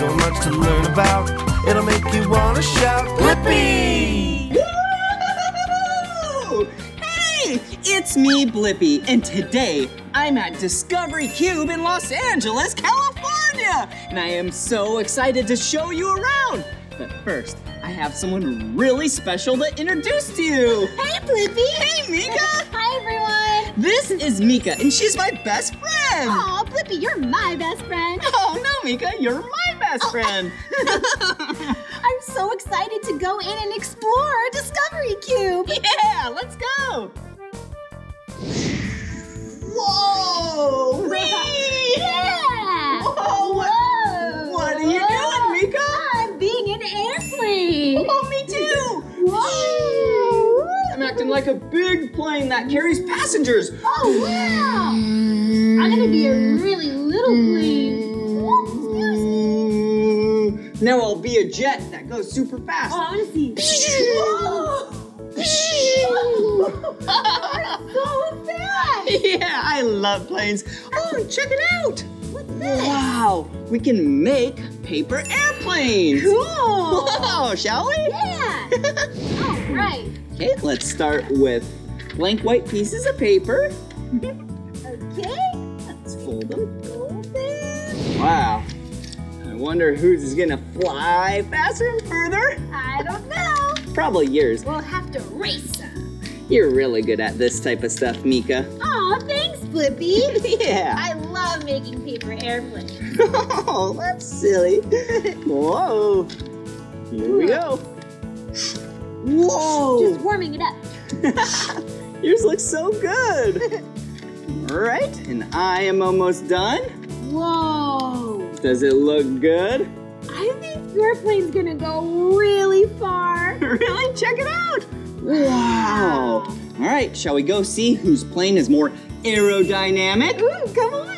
so much to learn about. It'll make you wanna shout, Blippi! Hey, it's me, Blippi, and today I'm at Discovery Cube in Los Angeles, California, and I am so excited to show you around. But first, I have someone really special to introduce to you. Hey, Blippi. Hey, Meekah. Hi, everyone. This is Meekah, and she's my best friend. Aw, Blippi, you're my best friend. Oh, no, Meekah, you're my best oh. friend. I'm so excited to go in and explore Discovery Cube. yeah, let's go. Whoa! Whee! Yeah. Whoa, Whoa. what are you doing, Meekah? I'm being an airplane. Oh, me too. Whoa. Acting like a big plane that carries passengers. Oh, wow. I'm gonna be a really little plane. Oh, now I'll be a jet that goes super fast. Oh, I wanna see. so fast. yeah, I love planes. Oh, check it out. What's this? Wow, we can make paper airplanes. Cool. Whoa, shall we? Yeah. All right. Okay, let's start with blank white pieces of paper. Okay. Let's fold them. Wow. I wonder who's is gonna fly faster and further? I don't know. Probably yours. We'll have to race some. You're really good at this type of stuff, Meekah. Aw, thanks, Blippi. Yeah. I love making paper airplanes. Oh, that's silly. Whoa. Here we go. Whoa. Just warming it up. Yours looks so good. All right, and I am almost done. Whoa. Does it look good? I think your plane's gonna go really far. really? Check it out. Wow. All right, shall we go see whose plane is more aerodynamic? Ooh, come on.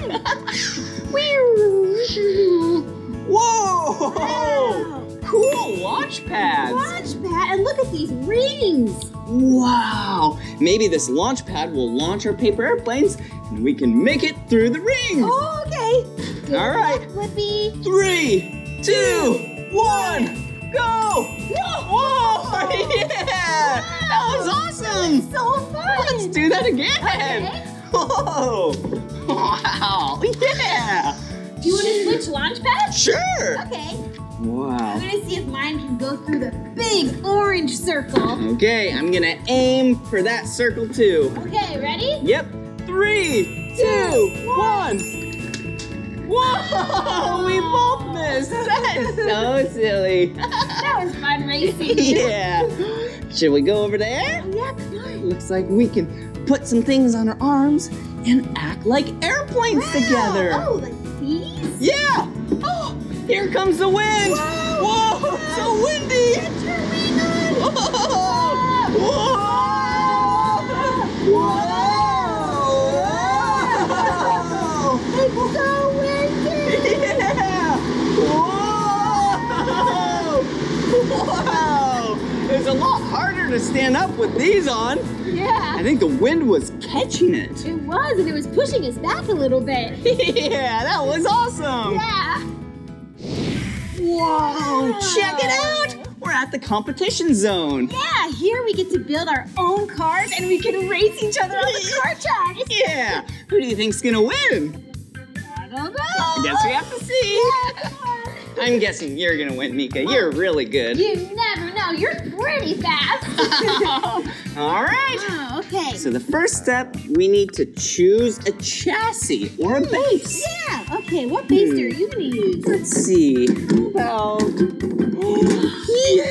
Whoa! Wow. Cool launch pads. Watch, pad, and look at these rings. Wow! Maybe this launch pad will launch our paper airplanes and we can make it through the rings. Oh, okay. Good All right. Blippi. Three, two, one, go! Whoa! Oh, yeah! That was awesome! So fun. Let's do that again! Okay. Whoa! Wow! Yeah! Do you want to switch launch pads? Sure! Okay. Wow. I'm gonna see if mine can go through the big orange circle. Okay, I'm gonna aim for that circle too. Okay, ready? Yep. Three, two, one. Whoa! We both missed. That's so silly. That was fun racing. yeah. Should we go over there? Oh, yeah, come on. Looks like we can put some things on our arms and act like airplanes together. Oh, like these? Yeah. Here comes the wind. Whoa. Whoa, it's so windy. Get your wing on. Whoa! Whoa! It's so windy. Yeah! Whoa! Wow! It's a lot harder to stand up with these on. Yeah. I think the wind was catching it. It was, and it was pushing us back a little bit. yeah, that was awesome. Yeah. Whoa! Check it out! We're at the competition zone. Yeah, here we get to build our own cars and we can race each other on the car tracks. Yeah! Who do you think's gonna win? I don't know. Guess we have to see. Yeah. I'm guessing you're gonna win, Meekah. You're really good. You never know. You're pretty fast. All right. oh, okay. So the first step, we need to choose a chassis or a base. Yeah. Okay. What base Hmm. are you gonna use? Let's see. How about yeah,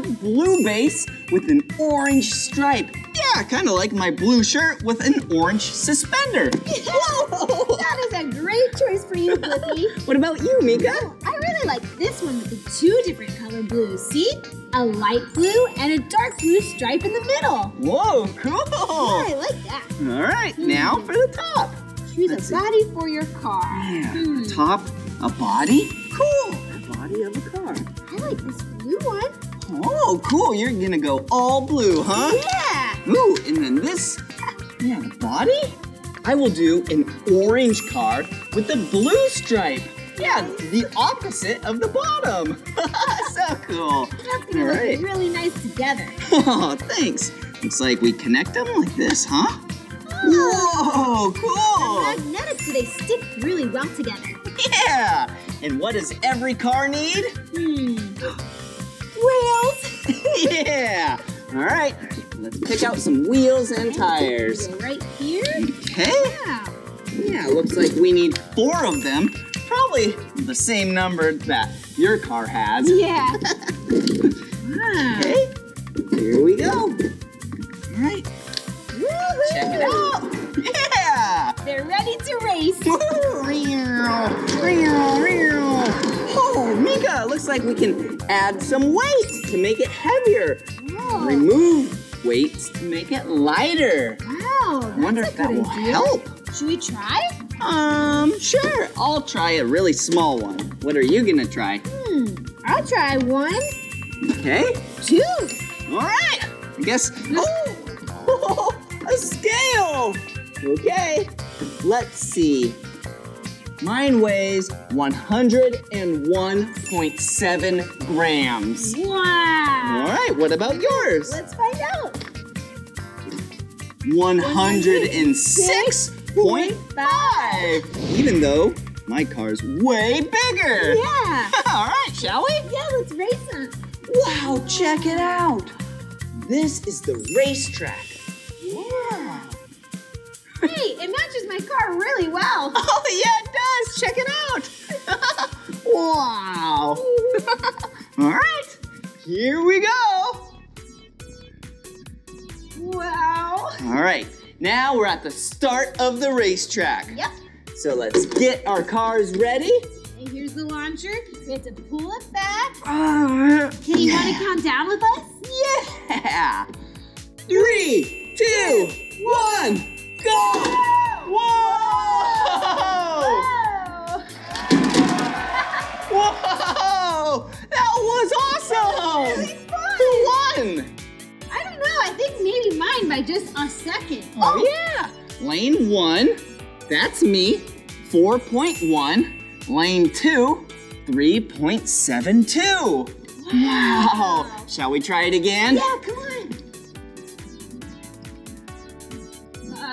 blue base with an orange stripe. Yeah, kind of like my blue shirt with an orange suspender. Whoa! That is a great choice for you, Blippi. What about you, Meekah? I really like this one with the two different color blues. See? A light blue and a dark blue stripe in the middle. Whoa, cool! Yeah, I like that. All right, now for the top. Choose Let's a see. body for your car. Yeah, Hmm. top, a body. Cool. A body of a car. I like this blue one. Oh, cool. You're gonna go all blue, huh? Yeah. Ooh, and then this. Yeah, the body? I will do an orange car with a blue stripe. Yeah, the opposite of the bottom. so cool. That's gonna look right. really nice together. Oh, thanks. Looks like we connect them like this, huh? Whoa, cool. Magnetic, so they stick really well together. Yeah. And what does every car need? Hmm. Wheels. yeah. All right. Let's pick out some wheels and tires. Right here. Okay. Yeah. Yeah, looks like we need four of them. Probably the same number that your car has. Yeah. wow. Okay. Here we go. All right. Check it out. Yeah. They're ready to race. Oh, Meekah, looks like we can add some weight to make it heavier. Remove weights to make it lighter. Wow. I wonder if that will idea. help. Should we try? Um, sure. I'll try a really small one. What are you gonna try? Hmm. I'll try one, Okay. two. All right. I guess. Oh, a scale. Okay. Let's see. Mine weighs 101.7 grams. Wow. All right. What about yours? Let's find out. 106.5. Even though my car's way bigger. Yeah. All right, shall we? Yeah, let's race them. Wow, check it out. This is the racetrack. Yeah. Hey, it matches my car really well. Oh, yeah, it does. Check it out. wow. All right, here we go. Wow. All right, now we're at the start of the racetrack. Yep. So let's get our cars ready. And here's the launcher. We have to pull it back. Uh, Okay, you want to count down with us? Yeah. Three, two, one, go! Whoa! Whoa! Whoa! That was awesome! Really. Who won? I don't know. I think maybe mine by just a second. Oh, yeah. Lane one, that's me, 4.1. Lane two, 3.72. Wow. Shall we try it again? Yeah, come on.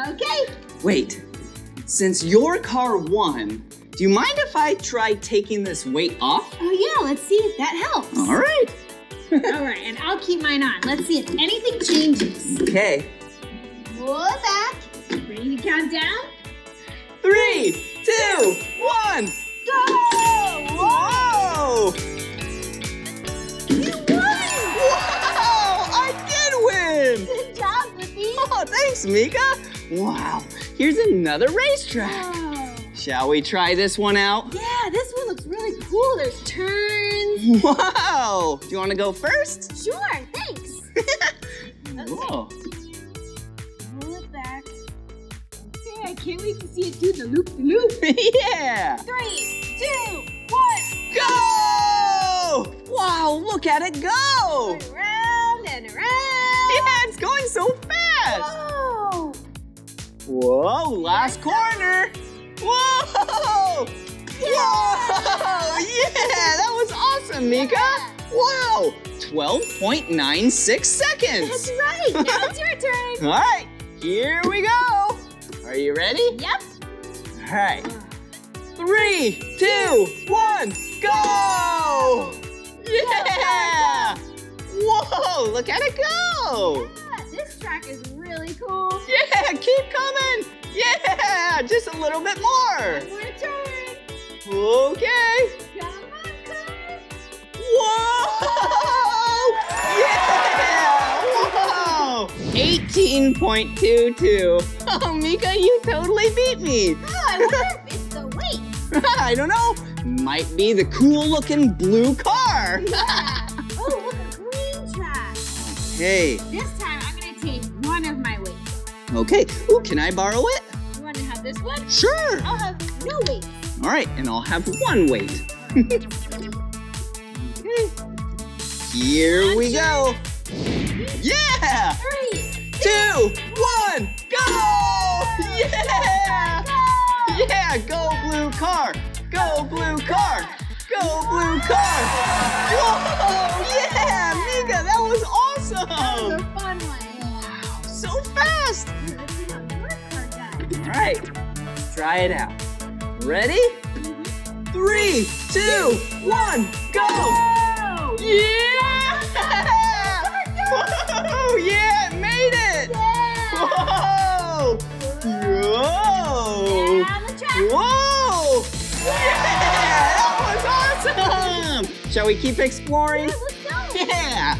Okay. Wait, since your car won, do you mind if I try taking this weight off? Oh yeah, let's see if that helps. All right. All right, and I'll keep mine on. Let's see if anything changes. Okay. It back. Ready to count down? Three, two, one. Go! Whoa! You won! Wow! I did win! Good job, Blippi. Oh, thanks, Meekah. Wow. Here's another racetrack. Oh. Shall we try this one out? Yeah, this one looks really cool. There's turns. Wow! Do you want to go first? Sure, thanks. Whoa. Pull it back. Okay, I can't wait to see it do the loop the loop. yeah! Three, two, one. Go! Wow, look at it go! Around and around. Yeah, it's going so fast! Whoa! Whoa, last corner! Whoa! Whoa! Yeah, that was awesome, Meekah! Wow! 12.96 seconds! That's right. Now it's your turn. All right, here we go! Are you ready? Yep. All right. Three, two, one, go! Yeah! Whoa, look at it go! Track is really cool. Yeah, keep coming! Yeah, just a little bit more! One more turn. Okay! Come on, car. Whoa! Yeah! Whoa! 18.22. Oh, Meekah, you totally beat me! Oh, I wonder if it's the weight. I don't know. Might be the cool looking blue car. Yeah. Oh, look, a green track. hey, This time okay. Ooh, can I borrow it? You wanna have this one? Sure. I'll have no weight. All right, and I'll have one weight. Here we go. Yeah! Three, Two, one, go! Yeah! go! Yeah, go blue car. Go blue car! Go blue car! Whoa! Yeah, Meekah, that was awesome! That was a fun one. So fast! Let's see how your car does. All right, try it out. Ready? Three, two, one, go! Yeah! Whoa! Oh, yeah, it made it! Yeah! Whoa! Whoa! And on the track. Whoa! Yeah! That was awesome! Shall we keep exploring? Yeah,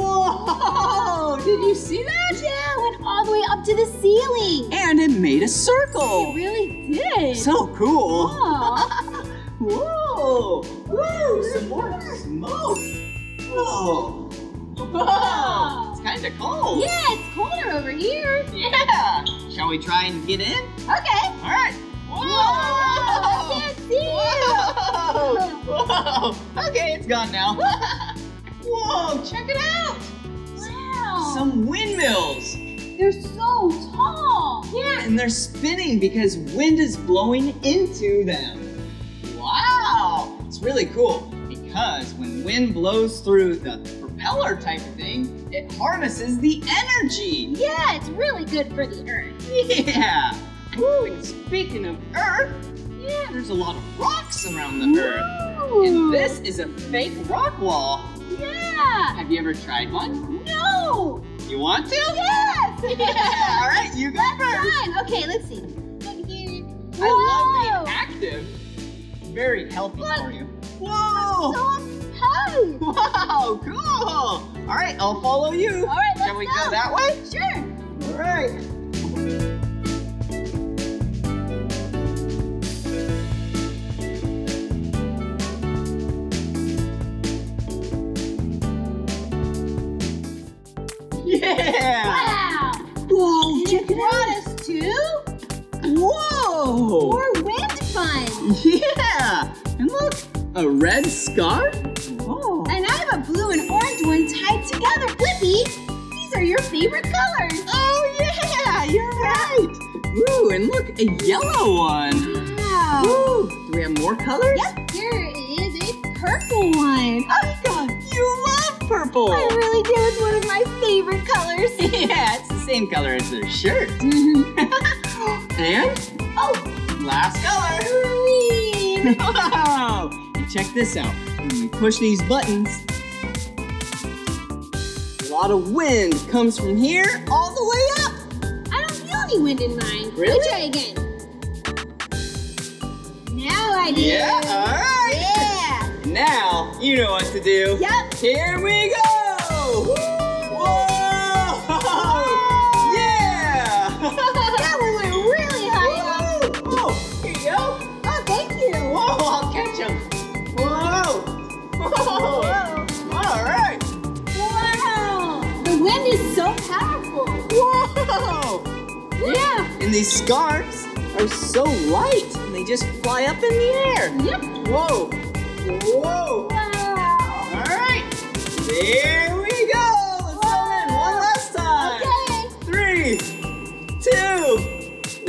Whoa! Did you see that? Yeah, it went all the way up to the ceiling. And it made a circle. It really did. So cool. Aw. Whoa! Whoa! Some more smoke. Whoa! Whoa! It's kind of cold. yeah, it's colder over here. Yeah. Shall we try and get in? Okay. All right. Whoa, I can't see. Whoa! Whoa! Okay, it's gone now. Whoa! Check it out. Wow. Some windmills. They're so tall. Yeah, and they're spinning because wind is blowing into them. Wow! It's really cool because when wind blows through the propeller type of thing, it harnesses the energy. Yeah, it's really good for the earth. Yeah! Woo, and speaking of Earth, yeah, there's a lot of rocks around the Earth. And this is a fake rock wall. Yeah. Have you ever tried one? No. You want to? Yes. Yeah! All right, you go first. Fun. Okay, let's see. Here. I love being active. Very healthy Look. for you. Whoa! So high. Wow, cool! All right, I'll follow you. All right, let's Shall we go. go that way? Sure. All right. Yeah! Wow. Whoa, And it brought us to Whoa! more wind fun. Yeah! And look, a red scarf? Whoa! And I have a blue and orange one tied together, Blippi. These are your favorite colors. Oh yeah, you're right. Ooh, and look, a yellow one. Wow. Ooh, do we have more colors? Yep, here is a purple one. Oh my God, you love purple. I really do. Favorite colors. yeah, it's the same color as their shirt. Mm-hmm. and oh, last color. green. Wow! And check this out. When we push these buttons, a lot of wind comes from here all the way up. I don't feel any wind in mine. Really? Let me try again. Now I do. Yeah, all right. Yeah. Now you know what to do. Yep. Here we go! So powerful. Whoa! Yeah. And these scarves are so light, and they just fly up in the air. Yep. Whoa! Whoa! Wow. All right. There we go. Let's go in one last time. Okay. Three, two,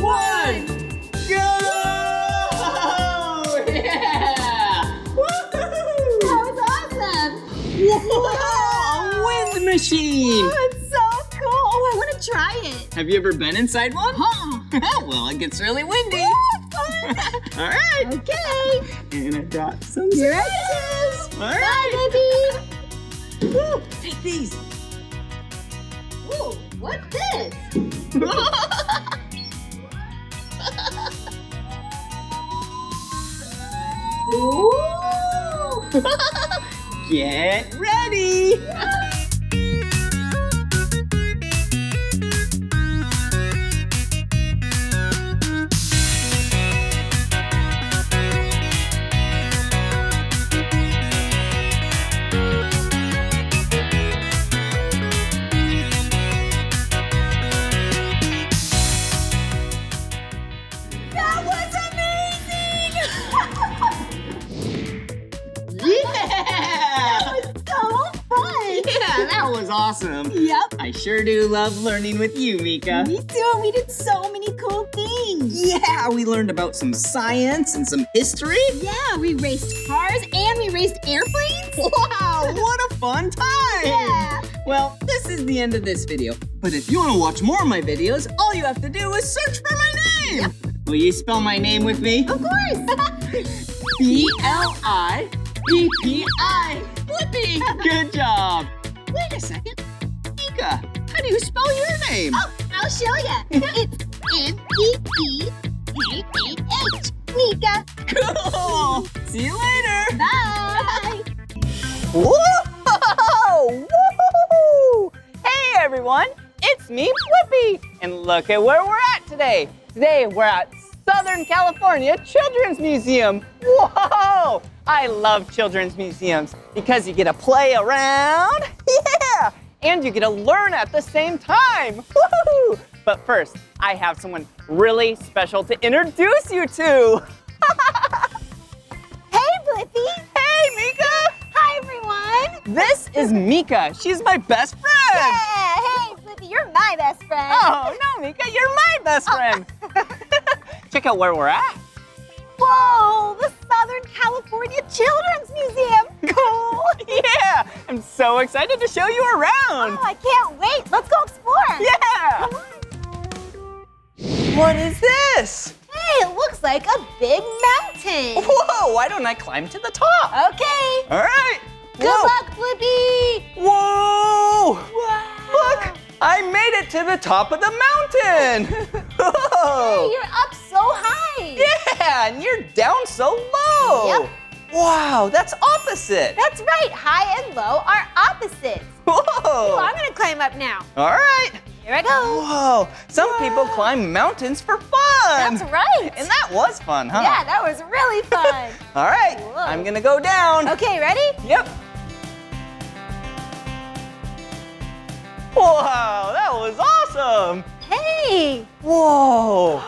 one, go! Yeah! Woohoo! Try it. Have you ever been inside one? Huh. well, it gets really windy. All right. Okay. And I got some Here it All right. Bye, baby. Woo, take these. Ooh, what's this? Ooh. Get ready. Was awesome. Yep. I sure do love learning with you, Meekah. Me too. We did so many cool things. Yeah, we learned about some science and some history. Yeah, we raced cars and we raced airplanes. Wow, what a fun time! Yeah. Well, this is the end of this video. But if you want to watch more of my videos, all you have to do is search for my name. Will you spell my name with me? Of course. B L I P P I. Blippi. Good job. Wait a second. Meekah, how do you spell your name? oh, I'll show ya. It's M-E-E-K-A-H. Meekah. Cool. See you later. Bye. Whoa! Woo! Hey everyone, it's me, Blippi. and look at where we're at today. Today we're at Southern California Children's Museum. Whoa! I love children's museums because you get to play around, yeah, and you get to learn at the same time. Woohoo! But first, I have someone really special to introduce you to. Hey, Blippi. Hey, Meekah! Hi, everyone. This is Meekah. She's my best friend. Yeah, hey, Blippi, you're my best friend. Oh, no, Meekah, you're my best oh. friend. Check out where we're at. Whoa, the Southern California Children's Museum. Cool. Yeah, I'm so excited to show you around. Oh, I can't wait. Let's go explore. Yeah. Come on. What is this? Hey, it looks like a big mountain. Whoa, why don't I climb to the top? Okay. All right. Good Whoa. luck, Blippi. Whoa. Wow. Look, I made it to the top of the mountain. Hey, Whoa. you're up so high. Yeah, and you're down so low. Yep. Wow, that's opposite. That's right. High and low are opposites. Whoa. Oh, I'm gonna climb up now. All right. Here I go. Whoa, some people climb mountains for fun. That's right. And that was fun, huh? Yeah, that was really fun. All right, Whoa. I'm gonna go down. okay, ready? Yep. Wow, that was awesome. Hey. Whoa,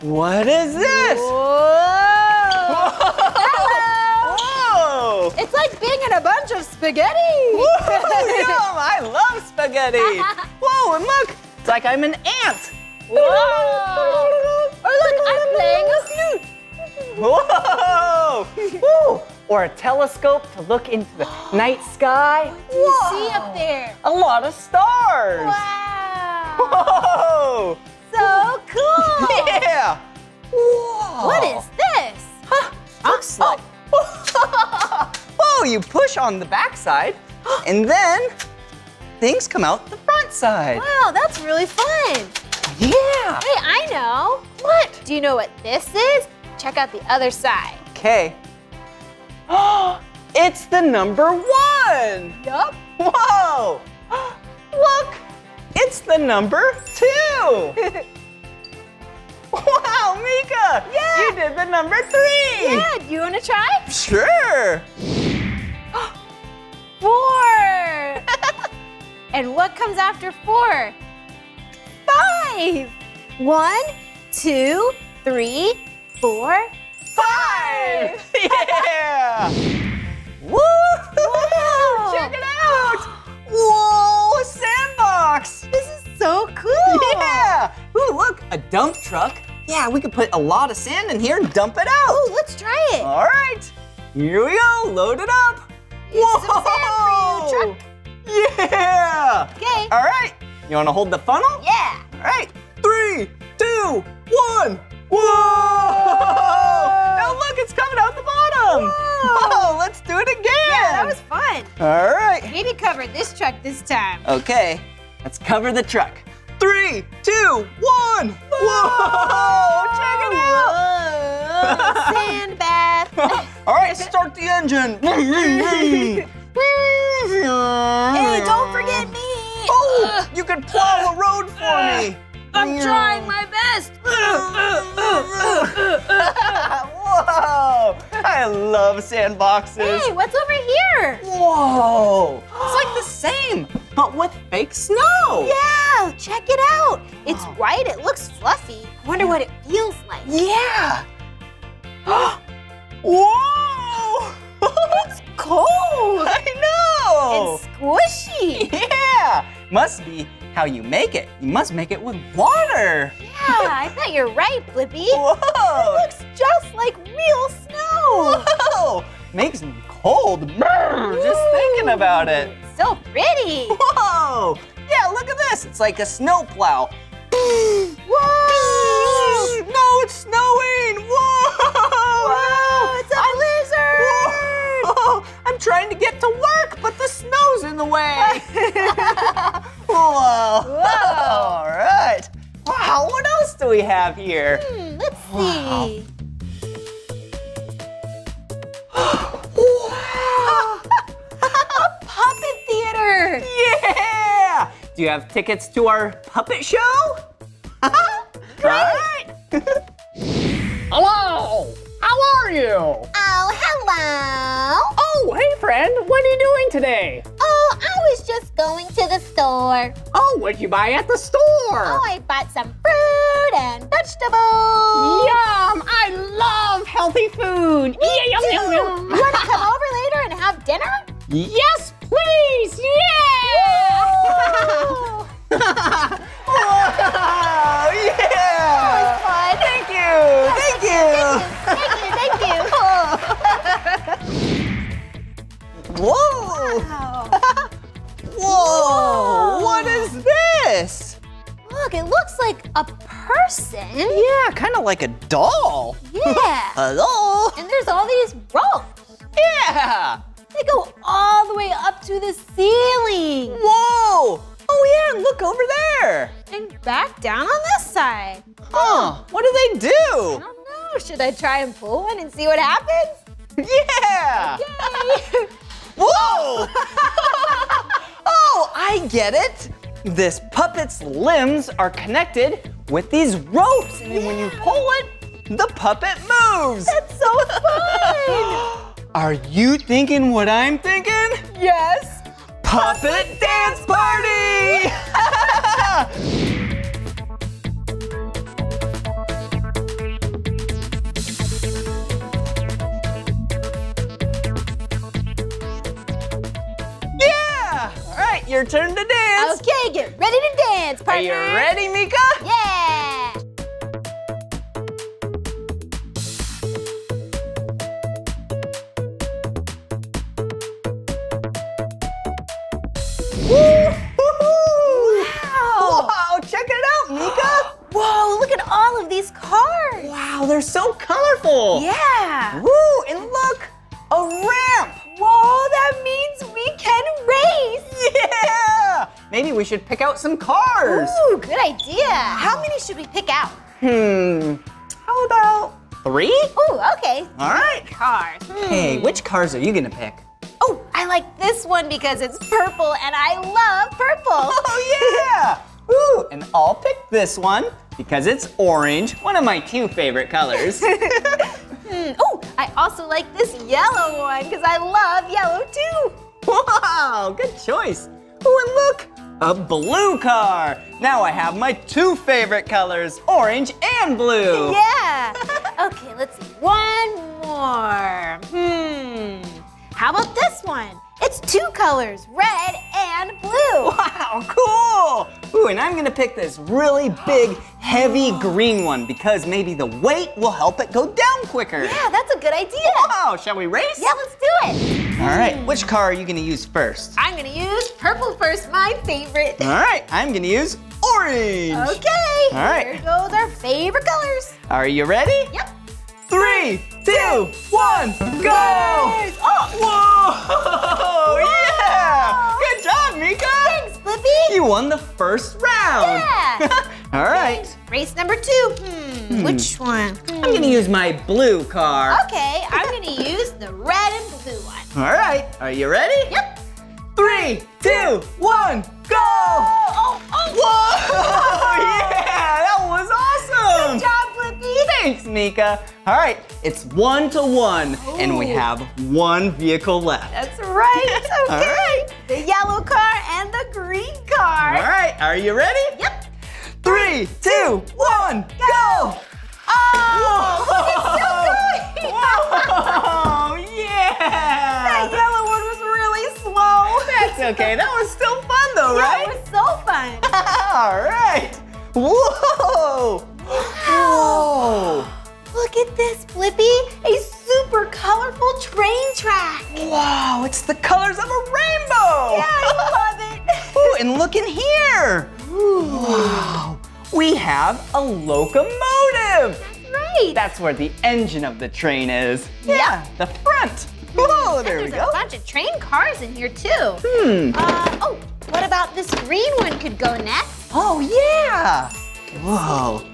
what is this? Whoa. Whoa. It's like being in a bunch of spaghetti. Woo, yum, I love spaghetti. Whoa, and look, it's like I'm an ant. Whoa. Or look, I'm playing a flute. Whoa! Woo! Or a telescope to look into the night sky. What do you see up there? A lot of stars. Wow. Whoa! So cool. Yeah! Whoa! What is this? Looks oh. like. Whoa! You push on the backside, and then things come out the front side. Wow, that's really fun. Yeah. Hey, I know. What? Do you know what this is? Check out the other side. Okay. it's the number one. Yup. Whoa! Look, it's the number two. wow, Mika! Yeah. You did the number three. Yeah, do you want to try? Sure. Four. and what comes after four? Five. One, two, three, four, Five. yeah. Woo! Wow. Check it out. Whoa, a sandbox. This is so cool. Yeah. Ooh, look, a dump truck. Yeah, we could put a lot of sand in here and dump it out. Ooh, let's try it. All right, here we go. Load it up. Here's for you, truck. Yeah. Okay. All right. You want to hold the funnel? Yeah. All right. Three, two, one. Whoa! Now look, it's coming out the bottom. Whoa. Whoa, let's do it again. Yeah, that was fun. All right. Maybe cover this truck this time. Okay, let's cover the truck. Three, two, one. Whoa! Check it out. Whoa. Sand bath. All right, start the engine. hey, hey, don't forget me. Oh, you can plow a road for me. I'm trying my best. Whoa! I love sandboxes. Hey, what's over here? Whoa! It's like the same, but with fake snow. Yeah, check it out. It's white, it looks fluffy. I wonder what it feels like. Yeah. Whoa! It's cold. I know. And squishy. Yeah, must be how you make it. You must make it with water. Yeah, I bet you're right, Blippi. Whoa! Looks just like real snow. Whoa! Makes me cold. Brr, just thinking about it. So pretty. Whoa! Yeah, look at this. It's like a snowplow. Whoa! No, it's snowing! Whoa! Whoa, it's a. Whoa! I'm trying to get to work, but the snow's in the way. Whoa! All right. Wow, what else do we have here? Hmm, let's Wow. see. Wow! A puppet theater. Yeah! Do you have tickets to our puppet show? Great! Hello! How are you? Oh, hello. Oh, hey friend, what are you doing today? Oh, I was just going to the store. Oh, what'd you buy at the store? Oh, I bought some fruit and vegetables. Yum! I love healthy food. Yeah, yum, yum, You want to come over later and have dinner? Yes, please! Yeah! Whoa! Yeah! Fun. Thank you! Thank you! Thank you, thank you. Whoa! Wow. Whoa! What is this? Look, it looks like a person. Yeah, kind of like a doll. Yeah. Hello? And there's all these ropes. Yeah! They go all the way up to the ceiling Whoa! Oh yeah, look over there. and back down on this side. Huh? Oh. What do they do? I do? don't know. Should I try and pull one and see what happens? Yeah! Yay! Whoa! oh, I get it. This puppet's limbs are connected with these ropes, and then when you pull it, the puppet moves. That's so fun! Are you thinking what I'm thinking? yes. Puppet dance party! yeah! All right, your turn to dance. Okay, get ready to dance, Are you ready, Meekah? Yeah. Check it out, Meekah! Whoa, look at all of these cars. Wow, they're so colorful! Yeah. Woo, and look, a ramp! Whoa, that means we can race. Yeah! Maybe we should pick out some cars. Ooh, good idea. How many should we pick out? Hmm, how about three? Ooh, okay. All right. Cars. Hey, which cars are you gonna pick? Oh, I like this one because it's purple and I love purple. Oh yeah! Ooh, and I'll pick this one because it's orange, one of my two favorite colors. Hmm, Oh, I also like this yellow one because I love yellow too. wow, good choice. Oh, and look, a blue car. Now I have my two favorite colors, orange and blue. Yeah. Okay, let's see. One more. Hmm. How about this one? It's two colors, red and blue. Wow, cool! Ooh, and I'm gonna pick this really big, heavy green one because maybe the weight will help it go down quicker. Yeah, that's a good idea. Wow, shall we race? Yeah, let's do it. All right, which car are you gonna use first? I'm gonna use purple first, my favorite. All right, I'm gonna use orange. Okay. All right. Here goes our favorite colors. Are you ready? Yep. Three, two, one, go! Oh, Whoa! Yeah! Good job, Meekah! thanks, Blippi. You won the first round. Yeah. All right. Race number two. Hmm. Which one? Hmm. I'm gonna use my blue car. Okay, I'm gonna use the red and blue one. All right. Are you ready? Yep. Three, two, one, go! Oh, oh, Whoa! Yeah! That was awesome! Good job. Thanks, Meekah. All right, it's one to one, and we have one vehicle left. That's right. Okay. All right. The yellow car and the green car. All right, are you ready? Yep. Three, two, one, go! Oh, Whoa! Whoa! that Yeah! yellow one was really slow. That's okay. That was still fun though, Yeah, right? it was so fun. All right. Whoa. Whoa. Look at this, Blippi. A super colorful train track. Wow, it's the colors of a rainbow. Yeah, I love it. Ooh, and look in here. Wow. We have a locomotive. That's right. That's where the engine of the train is. Yeah, the front. Oh, there we go. There's a bunch of train cars in here too. Hmm. Uh, oh, what about this green one could go next? Oh, yeah. Whoa.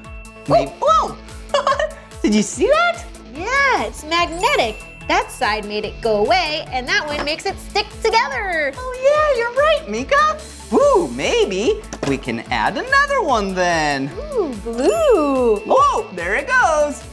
Maybe, whoa. Did you see that? Yeah, it's magnetic. That side made it go away, and that one makes it stick together. Oh, yeah, you're right, Meekah. Ooh, maybe we can add another one then. Ooh, blue. Whoa, there it goes.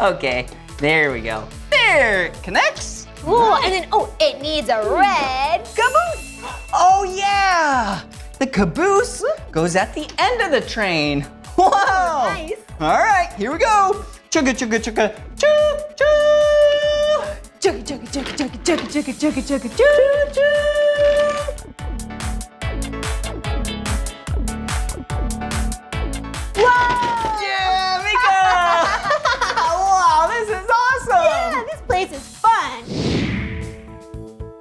okay, there we go. There, it connects. Ooh, and then, oh, it needs a red caboose. Oh, yeah. The caboose goes at the end of the train. Whoa. Nice. All right, here we go. Chugga, chugga, chugga, choo, choo. Chugga, chugga, chugga, chugga, chugga, chugga, chugga, chugga, choo, choo. Whoa! Yeah, Meekah. wow, this is awesome. Yeah, this place is fun.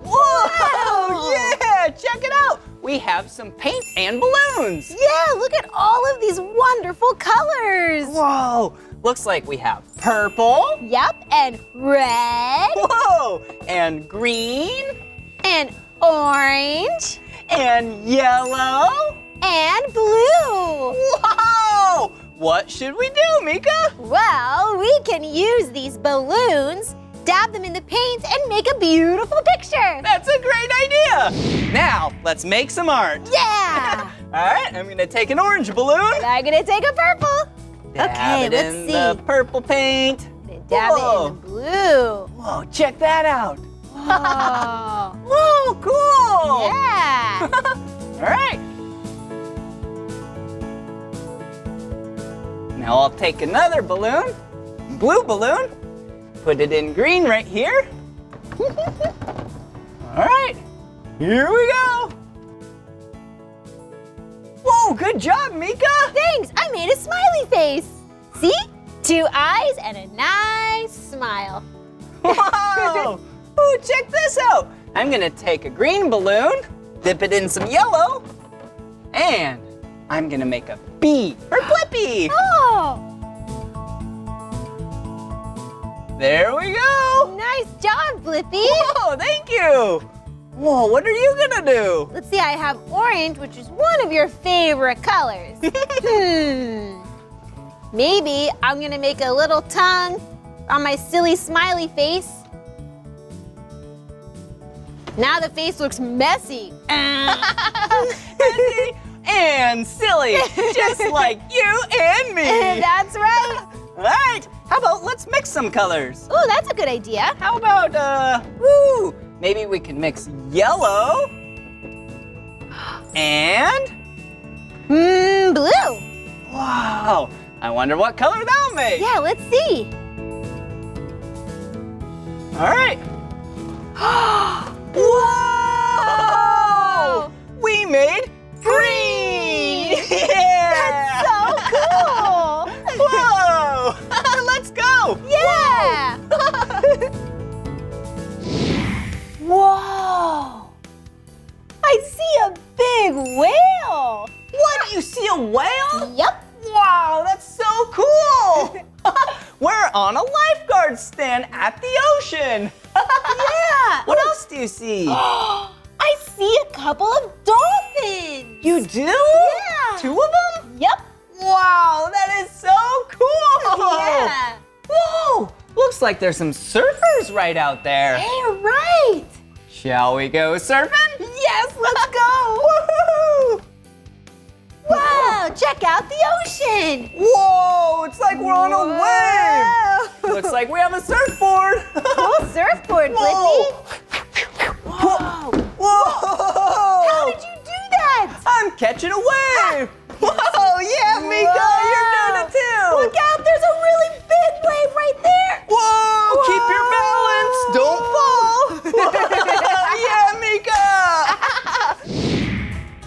Whoa, yeah, check it out. We have some paint and balloons. Yeah, look at all of these wonderful colors. Whoa, looks like we have purple. Yep, and red, Whoa, and green, and orange, and yellow. and blue. Whoa, what should we do, Meekah? Well, we can use these balloons, dab them in the paint, and make a beautiful picture. That's a great idea. Now, let's make some art. Yeah! All right, I'm gonna take an orange balloon. and I'm gonna take a purple. Dab Okay, it let's in see. the purple paint. Dab Whoa. it in the blue. Whoa, check that out. Oh, Whoa, cool. yeah. All right. Now I'll take another balloon, blue balloon, put it in green right here. All right, here we go. Whoa, good job, Meekah. Thanks, I made a smiley face. See? Two eyes and a nice smile. Wow. Ooh, check this out. I'm gonna take a green balloon, dip it in some yellow, and I'm gonna make a bee for Blippi. Oh, There we go. nice job, Blippi. Whoa, thank you. Whoa, what are you gonna do? Let's see, I have orange, which is one of your favorite colors. hmm. Maybe I'm gonna make a little tongue on my silly smiley face. Now the face looks messy. Messy and silly, just like you and me. That's right. All right, how about let's mix some colors? Oh, that's a good idea. How about, uh, woo, maybe we can mix yellow and, Mmm, blue. wow, I wonder what color that'll make. Yeah, let's see. All right. Whoa! We made green! Yeah! That's So cool. Whoa! Let's go! Yeah. Whoa. I see a big whale. What? You see a whale? Yep. Wow, that's so cool! We're on a lifeguard stand at the ocean. Yeah. What else do you see? I see a couple of dolphins. You do? Yeah. Two of them? Yep. Wow, that is so cool! Yeah. Whoa! Looks like there's some surfers right out there. Hey, right. Shall we go surfing? Yes, let's go. Woohoo! Wow, check out the ocean. Whoa! It's like we're on a wave. Looks like we have a surfboard. Cool surfboard! Blippi. Whoa. Whoa! Whoa! How did you do that? I'm catching a wave. Ah, Whoa, yeah, Meekah, Whoa. you're doing it too. Look out, there's a really big wave right there. Whoa, Whoa. keep your balance. Don't fall. Whoa! yeah, Meekah.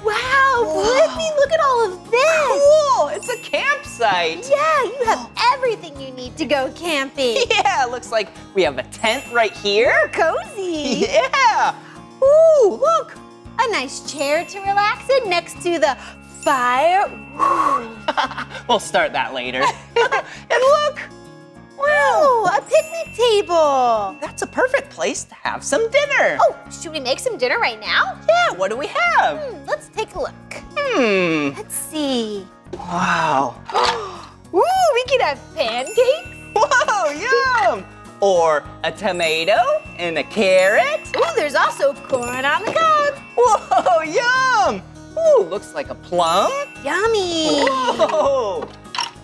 wow, Blippi, look at all of this. Cool, it's a campsite. Yeah, you have everything you need to go camping. Yeah, looks like we have a tent right here. Cozy. Yeah. Ooh, look. A nice chair to relax in next to the fire. We'll start that later. and look, Wow, a picnic table. that's a perfect place to have some dinner. Oh, should we make some dinner right now? yeah, what do we have? Hmm, let's take a look. Hmm. Let's see. Wow. Ooh, we could have pancakes. Whoa, yum! Or a tomato and a carrot. Ooh, there's also corn on the cob. Whoa, yum! Ooh, looks like a plum. Yummy. Whoa!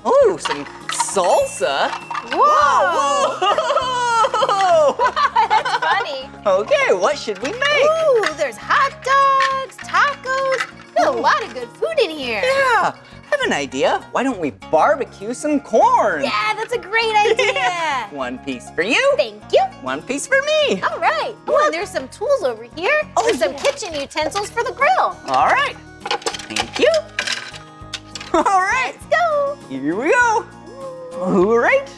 Ooh, some salsa. Whoa. Whoa! That's funny. okay, what should we make? Ooh, there's hot dogs, tacos. There's a lot of good food in here. Yeah, have an idea. Why don't we barbecue some corn? Yeah, that's a great idea. One piece for you, Thank you. one piece for me. All right. Oh, and there's some tools over here. Oh, there's some yeah. kitchen utensils for the grill. All right. Thank you. All right, Let's go. here we go. All right.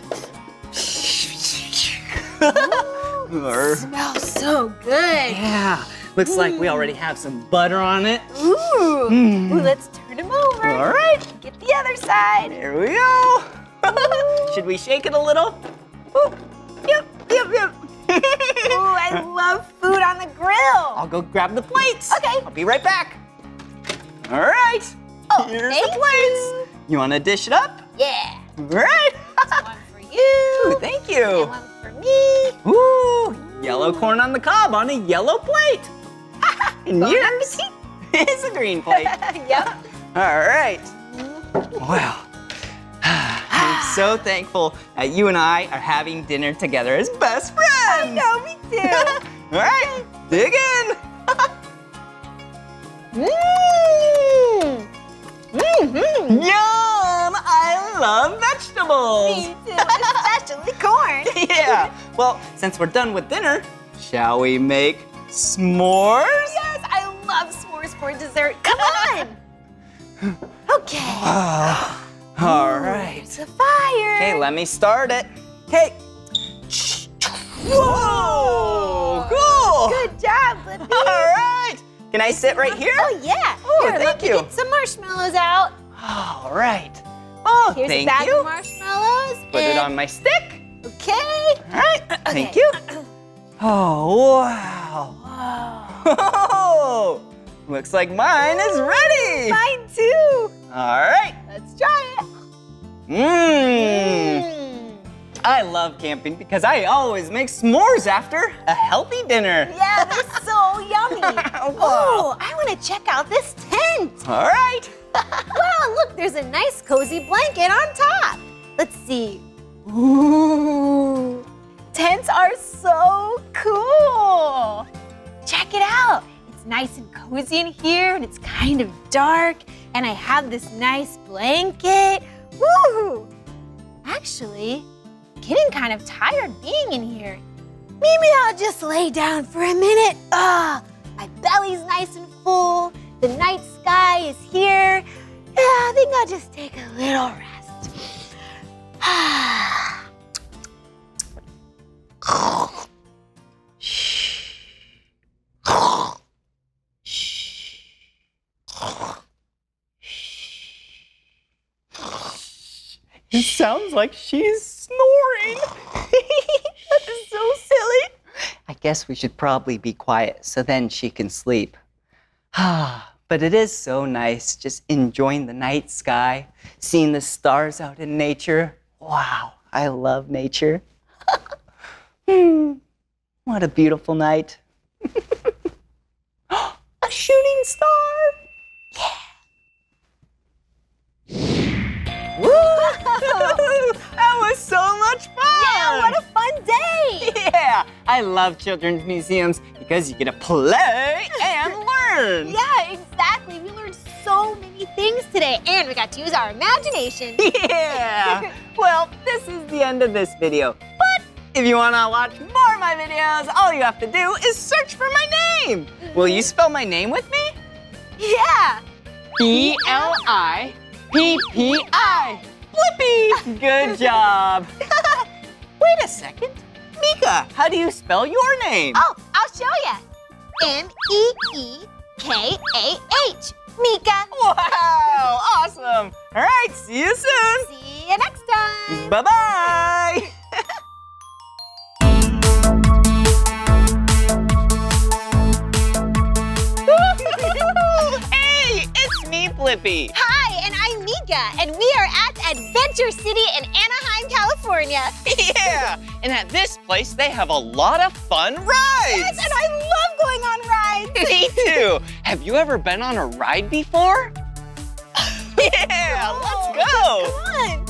Or- Smells so good. yeah, looks like we already have some butter on it. Ooh. Mm. Ooh, let's turn them over. All right, Get the other side. there we go. Should we shake it a little? Ooh, Yep, yep, yep. Ooh, I love food on the grill. I'll go grab the plates. Okay. I'll be right back. All right. Oh, Here's the plates. you. You want to dish it up? Yeah. All right. One for you. Ooh, thank And you. one for me. Ooh, yellow corn on the cob on a yellow plate. And Bon yours is a green plate. yep. All right. Wow. I'm so thankful that you and I are having dinner together as best friends. No, me too. All right, dig in. Mmm. Mm-hmm. Yum! I love vegetables. Me too, especially corn. yeah. Well, since we're done with dinner, shall we make s'mores? Yes, I love s'mores for dessert. Come on. Okay. Oh, all right. There's a fire. Okay, let me start it. Okay. Whoa! Cool. Good job, Blippi. All right. Can I sit right here? Oh yeah. Oh, Here, thank let me you. Get some marshmallows out. All right. Oh, Here's thank a bag you. of marshmallows. Put it on my stick. Okay. All right. Thank you. Oh, wow. Whoa. Oh, looks like mine is ready. Mine too. All right. Let's try it. Mmm. Mm. I love camping because I always make s'mores after a healthy dinner. Yeah, they're so yummy. Oh, I want to check out this tent. All right. Wow, look, there's a nice cozy blanket on top. Let's see. Ooh, tents are so cool. Check it out. It's nice and cozy in here, and it's kind of dark, and I have this nice blanket. Woo! Actually, getting kind of tired being in here. Maybe I'll just lay down for a minute. Ah, my belly's nice and full. The night sky is here. Yeah, I think I'll just take a little rest. It sounds like she's snoring. that is so silly. I guess we should probably be quiet so then she can sleep. Ah, but it is so nice just enjoying the night sky, seeing the stars out in nature. Wow, I love nature. What a beautiful night. a shooting star. Yeah! Woo! that was so much fun! Yeah, what a fun day! Yeah, I love children's museums because you get to play and learn. Yeah, exactly. We learned so many things today, and we got to use our imagination. Yeah. well, this is the end of this video. If you want to watch more of my videos, all you have to do is search for my name. Will you spell my name with me? Yeah. B L I P P I. Blippi! Good job. Wait a second. Meekah, how do you spell your name? Oh, I'll show you. M-E-E-K-A-H. Meekah. Wow, awesome. All right, see you soon. See you next time. Bye-bye. Blippi. Hi, and I'm Meekah, and we are at Adventure City in Anaheim, California. Yeah, and at this place, they have a lot of fun rides. Yes, and I love going on rides. Me too. Have you ever been on a ride before? yeah, oh let's go. Come on.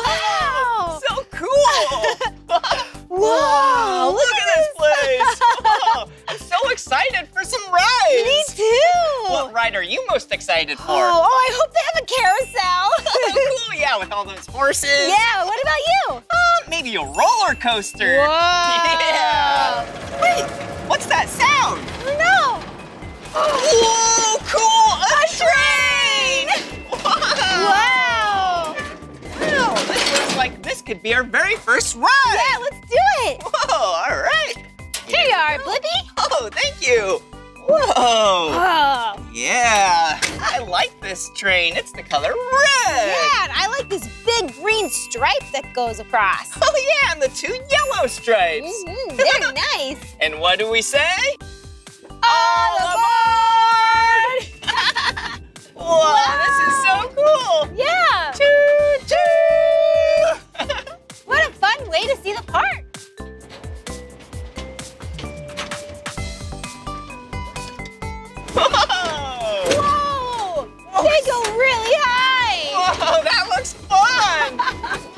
Wow. So cool. Whoa, look, at this place. Whoa, I'm so excited for some rides. Me too. What ride are you most excited for? Oh, oh, I hope they have a carousel. oh, cool, yeah, with all those horses. yeah, what about you? Uh, maybe a roller coaster. Whoa. Yeah. Wait, what's that sound? No. Whoa, cool! A train! Wow! Wow. Wow, this like this could be our very first ride. Yeah, let's do it. Whoa, all right. Here you are, Blippi. Oh, thank you. Whoa. Oh. Yeah, I like this train. It's the color red. Yeah, and I like this big green stripe that goes across. Oh, yeah, and the two yellow stripes. Mhm, very nice. And what do we say? All aboard! Whoa, this is so cool. Yeah. Choo choo. What a fun way to see the park. Whoa. Whoa. They go really high. Whoa, that looks fun.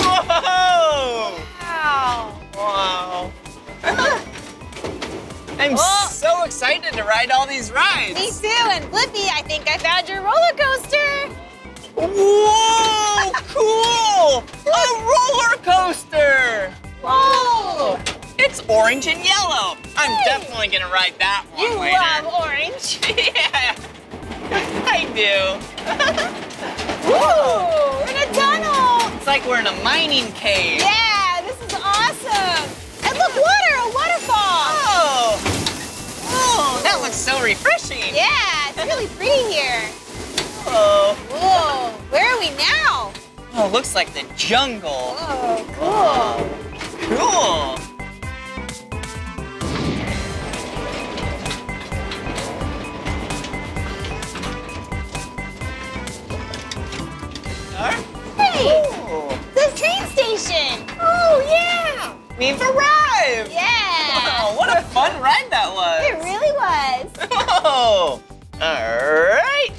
Whoa. Wow. Wow. I'm Oh. so excited to ride all these rides. Me too. And Blippi, I think I found your roller coaster. Whoa, cool! A roller coaster! Whoa. It's orange and yellow. I'm Hey. definitely gonna ride that one You later. love orange. yeah, I do. Whoa. We're in a tunnel. It's like we're in a mining cave. Yeah, this is awesome. And look, water, a waterfall. Oh, oh, that looks so refreshing. Yeah, it's really pretty here. Oh, Whoa, where are we now? oh, looks like the jungle. Oh, cool. Cool. Hey, Cool. the train station. Oh, yeah. We've arrived! Yeah. Wow, what a fun ride that was! It really was. Oh, all right,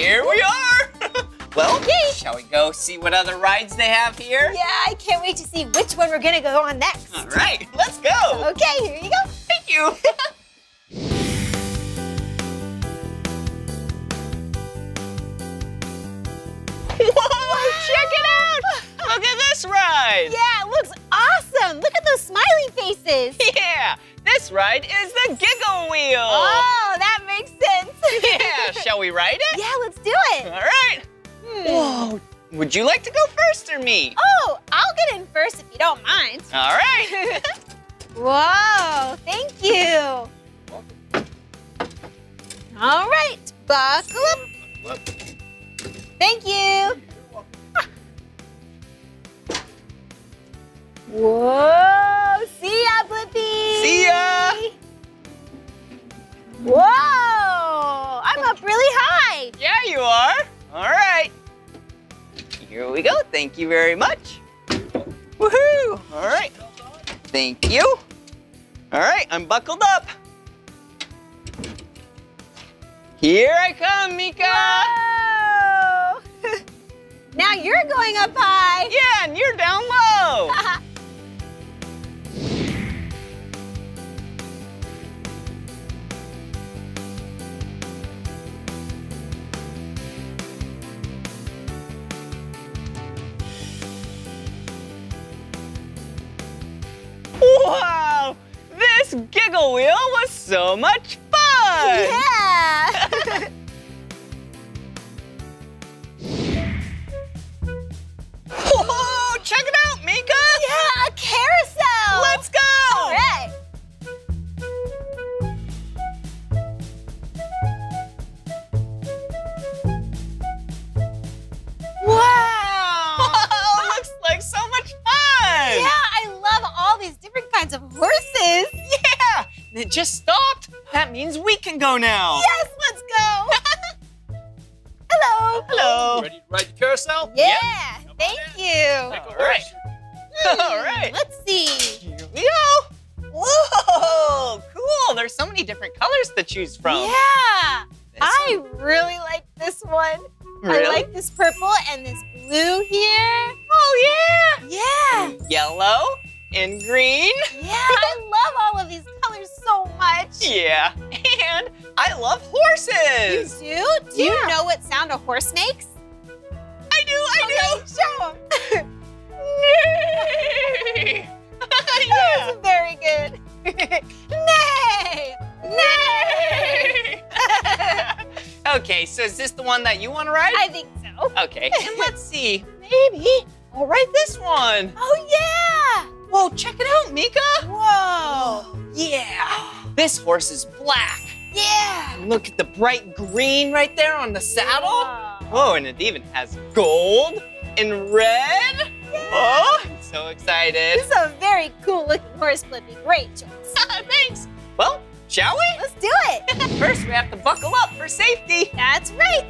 here we are. well, Okay. shall we go see what other rides they have here? Yeah, I can't wait to see which one we're gonna go on next. All right, let's go. Okay, here you go. Thank you. Whoa, check it out! Look at this ride! Yeah, it looks awesome. Look at those smiley faces. Yeah, this ride is the Giggle Wheel. Oh, that makes sense. Yeah, shall we ride it? Yeah, let's do it. All right. Hmm. Whoa, would you like to go first or me? Oh, I'll get in first if you don't mind. All right. Whoa, thank you. All right, buckle up. Thank you. Whoa, see ya, Blippi. See ya. Whoa, I'm up really high. Yeah, you are. All right. Here we go. Thank you very much. Woohoo! All right. Thank you. All right, I'm buckled up. Here I come, Meekah. Whoa. now you're going up high. Yeah, and you're down low. Wow! This giggle wheel was so much fun! Yeah! Whoa! Check it out, Meekah! Yeah, a carousel! Let's go! All right. just stopped. That means we can go now. Yes, let's go. Hello. Hello. Ready to ride the carousel? Yeah, thank you. All right. All right. Let's see. Here we go. Whoa, cool. There's so many different colors to choose from. Yeah. This I really like this one. Really? I like this purple and this blue here. Oh, yeah. Yeah. Yellow and green. Yeah, I love all of these colors so much. Yeah. And I love horses. You do? Do you know what sound a horse makes? I do, I Okay, show 'em. do. Nay. yeah. That's very good. Nay! Nay! okay, so is this the one that you want to ride? I think so. Okay, and let's see. Maybe I'll ride this one. Oh yeah! Whoa, check it out, Meekah. Whoa! Yeah. This horse is black. Yeah! Look at the bright green right there on the saddle. Wow. Oh, and it even has gold and red. Oh, I'm so excited. This is a very cool looking horse, Blippi. Great choice. Thanks. Well, shall we? Let's do it. First, we have to buckle up for safety. That's right.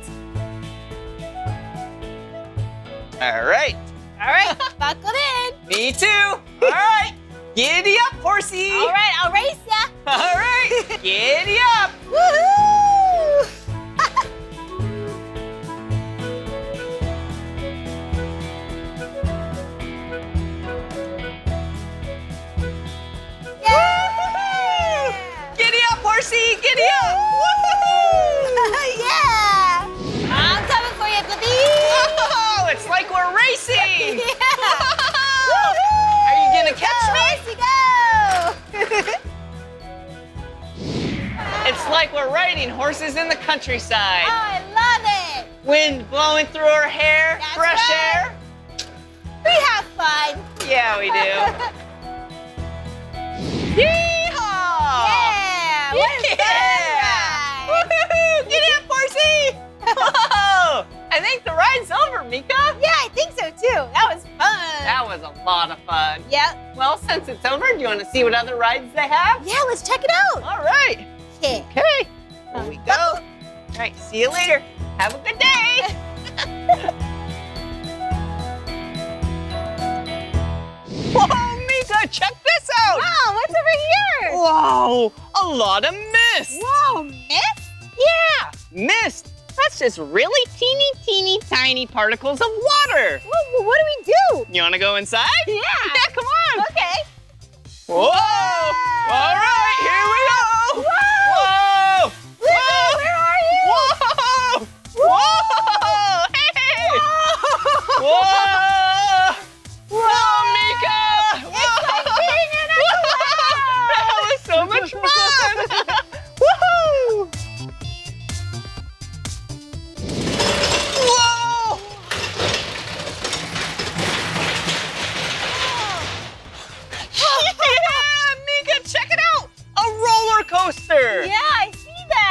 All right. All right, buckled in. Me too. All right. Giddy up, horsey. All right, I'll race ya. All right. Giddy up. Woohoo! Yeah! Giddy up, horsey. Giddy up. Woo-hoo. yeah! I'm coming for you, Blippi! Oh, countryside. Oh, I love it! Wind blowing through our hair, That's fresh right. air. We have fun! Yeah, we do. Yeehaw! Yeah! What fun! Woohoo! Get in, horsey! Whoa! I think the ride's over, Meekah. Yeah, I think so too. That was fun. That was a lot of fun. Yep. Well, since it's over, do you want to see what other rides they have? Yeah, let's check it out. All right. Okay. Okay. Here we go. All right. See you later. Have a good day. Whoa, Meekah, check this out. Wow, what's over here? Whoa, a lot of mist. Whoa, mist? Yeah, mist. That's just really teeny, teeny, tiny particles of water. Whoa, what do we do? You want to go inside? Yeah. Yeah, come on. Okay. Whoa! All right, here we go. Whoa! Whoa! Whoa, where are you? Whoa! Whoa! Hey! Whoa! Whoa, Meekah! It's like being in a That was so much fun! Woohoo! Whoa! yeah, Meekah, check it out! A roller coaster! Yeah, I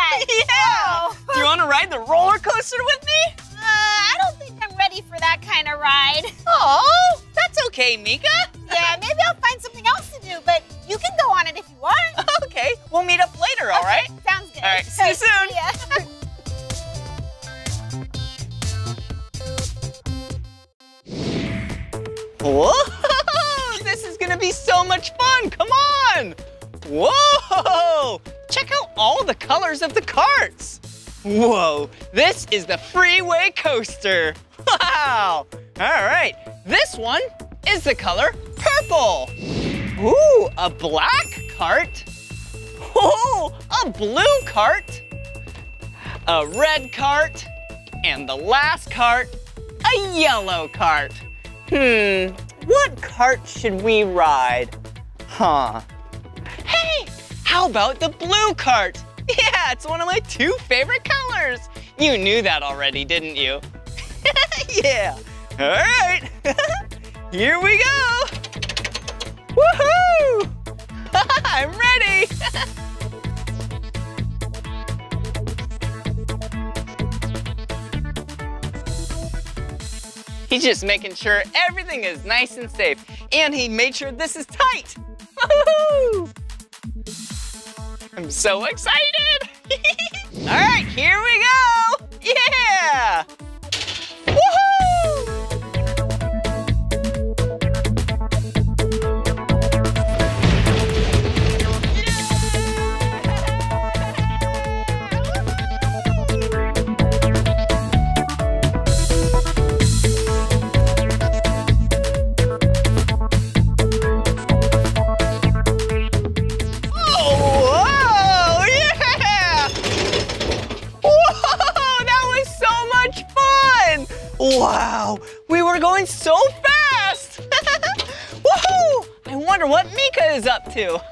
that. Yeah! Do you want to ride the roller coaster with me? Uh, I don't think I'm ready for that kind of ride. Oh, that's okay, Meekah. Yeah, maybe I'll find something else to do, but you can go on it if you want. okay, we'll meet up later, all right? Sounds good. All right, see you soon. Yeah. Whoa! This is gonna be so much fun! Come on! Whoa! Check out all the colors of the carts! Whoa! This is the freeway coaster! Wow! All right, this one is the color purple. Ooh, a black cart. Oh, a blue cart. A red cart. And the last cart, a yellow cart. Hmm, what cart should we ride? Huh. How about the blue cart? Yeah, it's one of my two favorite colors. You knew that already, didn't you? yeah. All right. Here we go. Woohoo! I'm ready. He's just making sure everything is nice and safe. And he made sure this is tight. Woohoo! I'm so excited. All right, here we go. Yeah. Wow, we were going so fast! Woohoo! I wonder what Meekah is up to.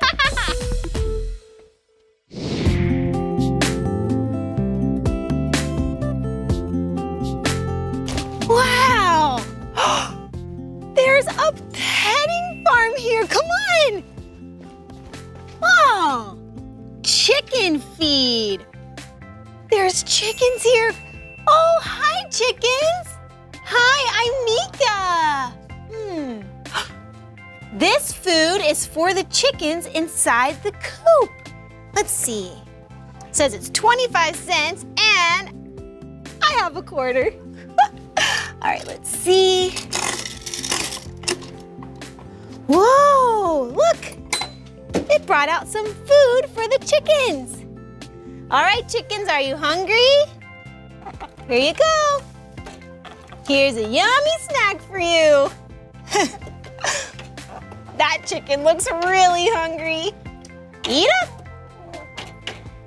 Wow! There's a petting farm here. Come on! Oh, chicken feed. There's chickens here. Oh, hi, chickens. Hi, I'm Meekah. Hmm. This food is for the chickens inside the coop. Let's see. says it's 25 cents and I have a quarter. All right, let's see. Whoa, look. It brought out some food for the chickens. All right, chickens, are you hungry? Here you go. Here's a yummy snack for you. that chicken looks really hungry. Eat up.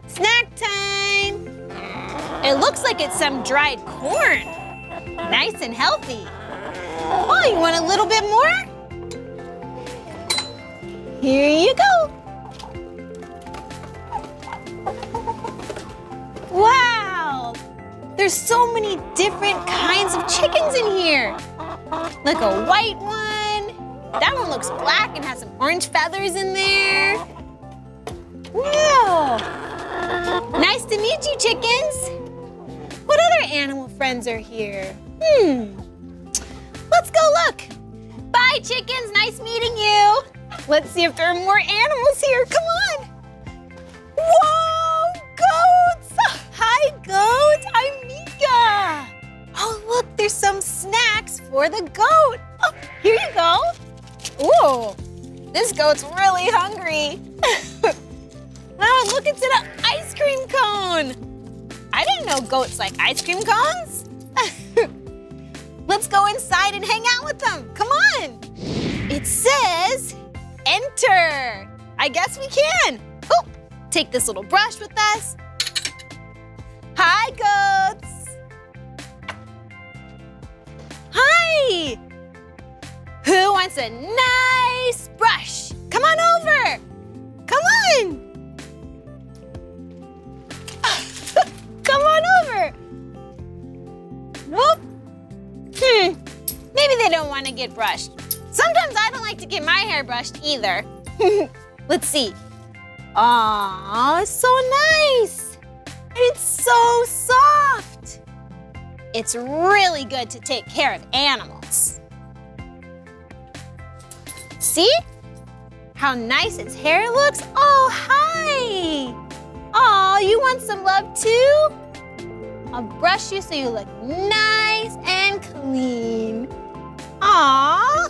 Snack time. It looks like it's some dried corn. Nice and healthy. Oh, you want a little bit more? Here you go. Wow! There's so many different kinds of chickens in here. Like a white one. That one looks black and has some orange feathers in there. Wow! Nice to meet you, chickens. What other animal friends are here? Hmm. Let's go look. Bye, chickens. Nice meeting you. Let's see if there are more animals here. Come on. Whoa, goats! Hi, goats. I'm Meekah. Oh, look, there's some snacks for the goat. Oh, here you go. Ooh, this goat's really hungry. oh, look, it's an ice cream cone. I didn't know goats like ice cream cones. Let's go inside and hang out with them. Come on. It says enter. I guess we can. Oh, take this little brush with us. Hi, goats. Hi. Who wants a nice brush? Come on over. Come on. Come on over. Whoop. Hmm. Maybe they don't want to get brushed. Sometimes I don't like to get my hair brushed either. Let's see. Aw, so nice. It's so soft. It's really good to take care of animals. See? How nice its hair looks? Oh, hi. Aw, you want some love too? I'll brush you so you look nice and clean. Aw,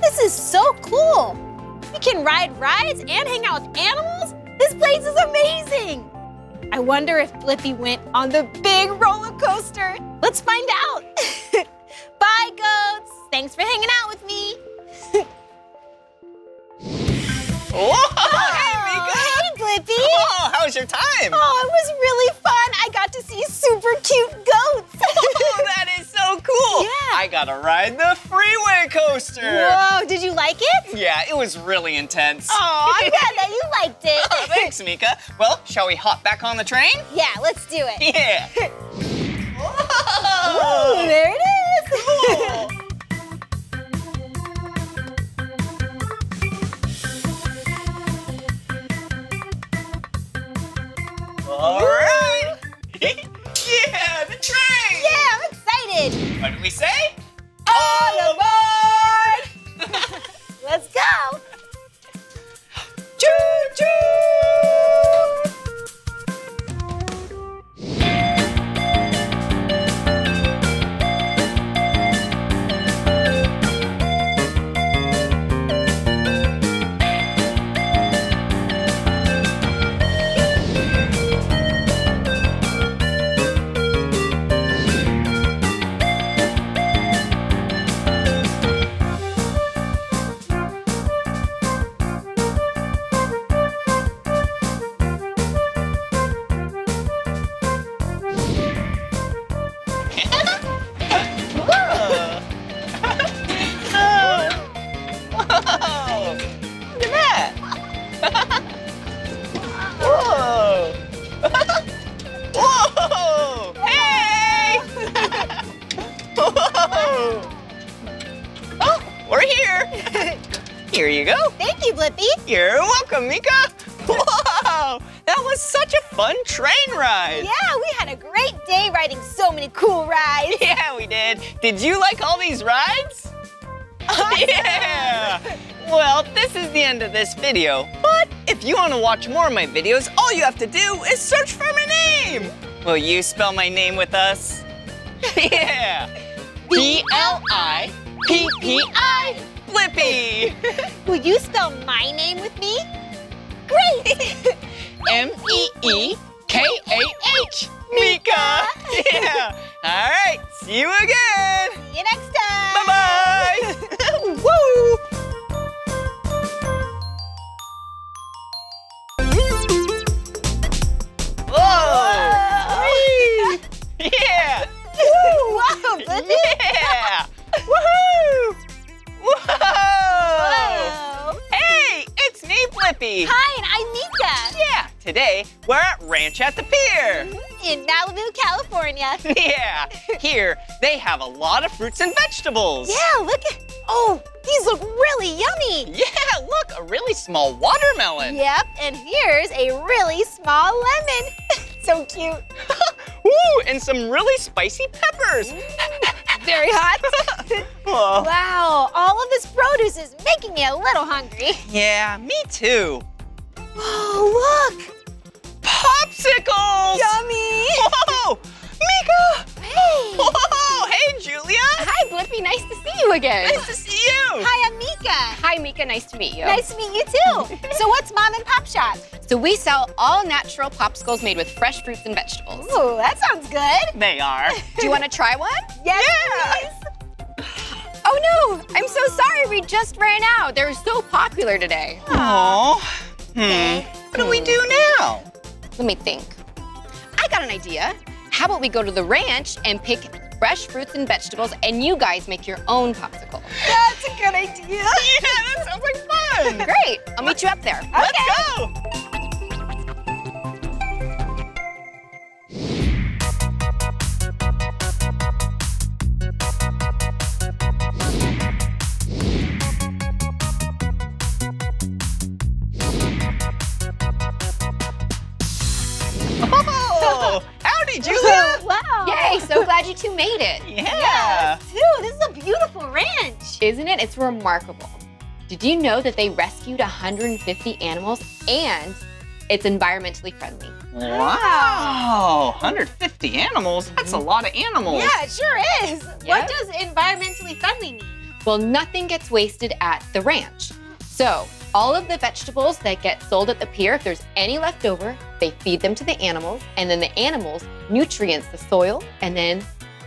this is so cool. We can ride rides and hang out with animals. This place is amazing. I wonder if Blippi went on the big roller coaster. Let's find out. Bye, goats. Thanks for hanging out with me. Whoa. Blippi. Oh, how was your time? Oh, it was really fun. I got to see super cute goats. Oh, that is so cool. Yeah. I got to ride the freeway coaster. Whoa, did you like it? Yeah, it was really intense. Oh, I'm glad that you liked it. Oh, thanks, Meekah. Well, shall we hop back on the train? Yeah, let's do it. Yeah. Video, but if you want to watch more of my videos, all you have to do is search for my name. Will you spell my name with us? Yeah! B-L-I-P-P-I, Blippi! Will you spell vegetables. Yeah, look at. Oh, these look really yummy. Yeah, look, a really small watermelon. Yep, and here's a really small lemon. so cute. Ooh, and some really spicy peppers. Very hot. Oh, wow, all of this produce is making me a little hungry. yeah, me too. You again. Nice to see you! Hi, I'm Meekah. Hi, Meekah. Nice to meet you. Nice to meet you too. so what's Mom and Pop Shop? So we sell all natural popsicles made with fresh fruits and vegetables. Ooh, that sounds good. They are. Do you want to try one? Yes, Yeah. please. Oh no, I'm so sorry. We just ran out. They're so popular today. Aww. Hmm. What do we do now? Let me think. I got an idea. How about we go to the ranch and pick fresh fruits and vegetables and you guys make your own popsicle? That's a good idea. Yeah, that sounds like fun. Great. I'll meet you up there. Let's go. So glad you two made it. Yeah. Dude, this is a beautiful ranch. Isn't it? It's remarkable. Did you know that they rescued 150 animals and it's environmentally friendly? Wow. 150 animals? That's a mm-hmm. lot of animals. Yeah, it sure is. Yeah. What does environmentally friendly mean? Well, nothing gets wasted at the ranch. So, all of the vegetables that get sold at the pier, if there's any left over, they feed them to the animals, and then the animals nutrients the soil, and then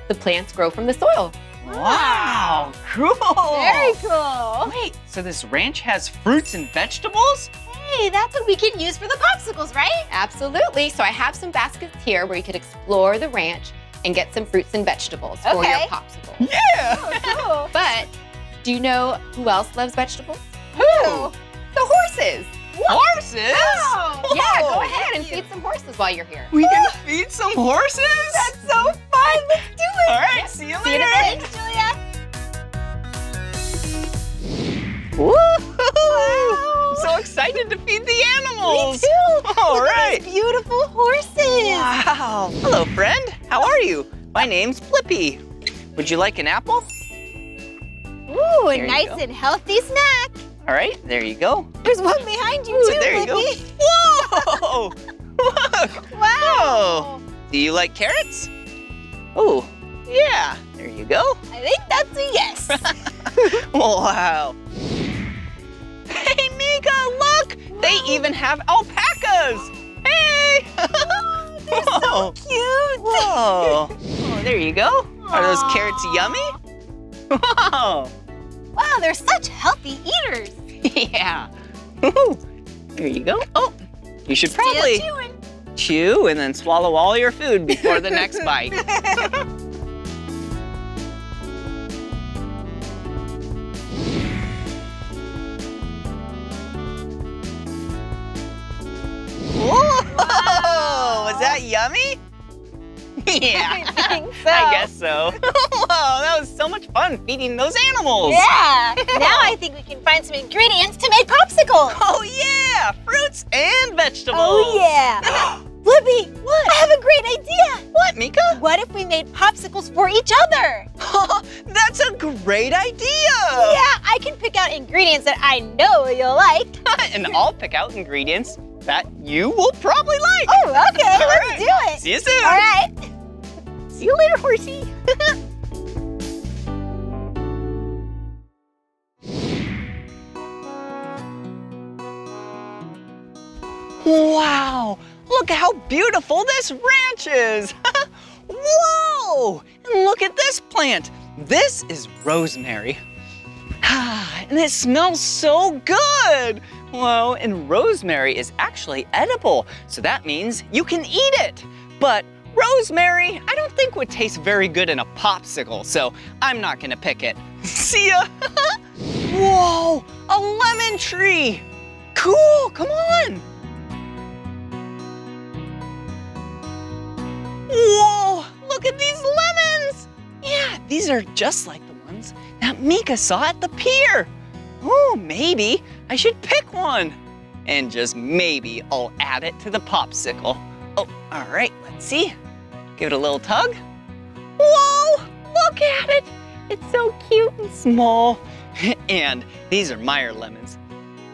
the plants grow from the soil. Wow. Cool. Very cool. Wait, so this ranch has fruits and vegetables? Hey, that's what we can use for the popsicles, right? Absolutely. So I have some baskets here where you could explore the ranch and get some fruits and vegetables for your popsicles. popsicle. Yeah. Oh, cool. But do you know who else loves vegetables? Who? The horses. Horses? Oh. Yeah, go ahead and feed some horses while you're here. We can feed some horses? That's so fun. Let's do it. All right, see you See you later. a bit. Thanks, Julia. Woo! I'm so excited to feed the animals. Me too. All Look at right. these beautiful horses. Wow. Hello, friend. How are you? My name's Blippi. Would you like an apple? Ooh, a There you nice and healthy snack. All right, there you go. There's one behind you Ooh, too, there you go. Whoa! Look. Wow. Whoa. Do you like carrots? Oh, yeah. There you go. I think that's a yes. Wow. Hey, Meekah, look! They even have alpacas. Hey! They're so cute. Whoa. Oh, there you go. Are those carrots yummy? Whoa. Wow, they're such healthy eaters. yeah. Woo. There you go. Oh, you should probably chewing. chew and then swallow all your food before the next bite. Whoa! Was that yummy? Yeah. I think so. I guess so. Whoa, that was so much fun feeding those animals. Yeah. now I think we can find some ingredients to make popsicles. Oh yeah, fruits and vegetables. Oh yeah. Blippi, what? I have a great idea. What, Meekah? What if we made popsicles for each other? That's a great idea. Yeah, I can pick out ingredients that I know you'll like. and I'll pick out ingredients that you will probably like. Oh, okay, All let's right. do it. See you soon. All right. See you later, horsey. Wow, look how beautiful this ranch is. Whoa, and look at this plant. This is rosemary. Ah, and it smells so good. Whoa, and rosemary is actually edible, so that means you can eat it. But rosemary, I don't think would taste very good in a popsicle, so I'm not gonna pick it. See ya. Whoa, a lemon tree. Cool, come on. Whoa, look at these lemons. Yeah, these are just like the ones that Meekah saw at the pier. Oh, maybe I should pick one. And just maybe I'll add it to the popsicle. Oh, all right, let's see. Give it a little tug. Whoa, look at it. It's so cute and small. and these are Meyer lemons.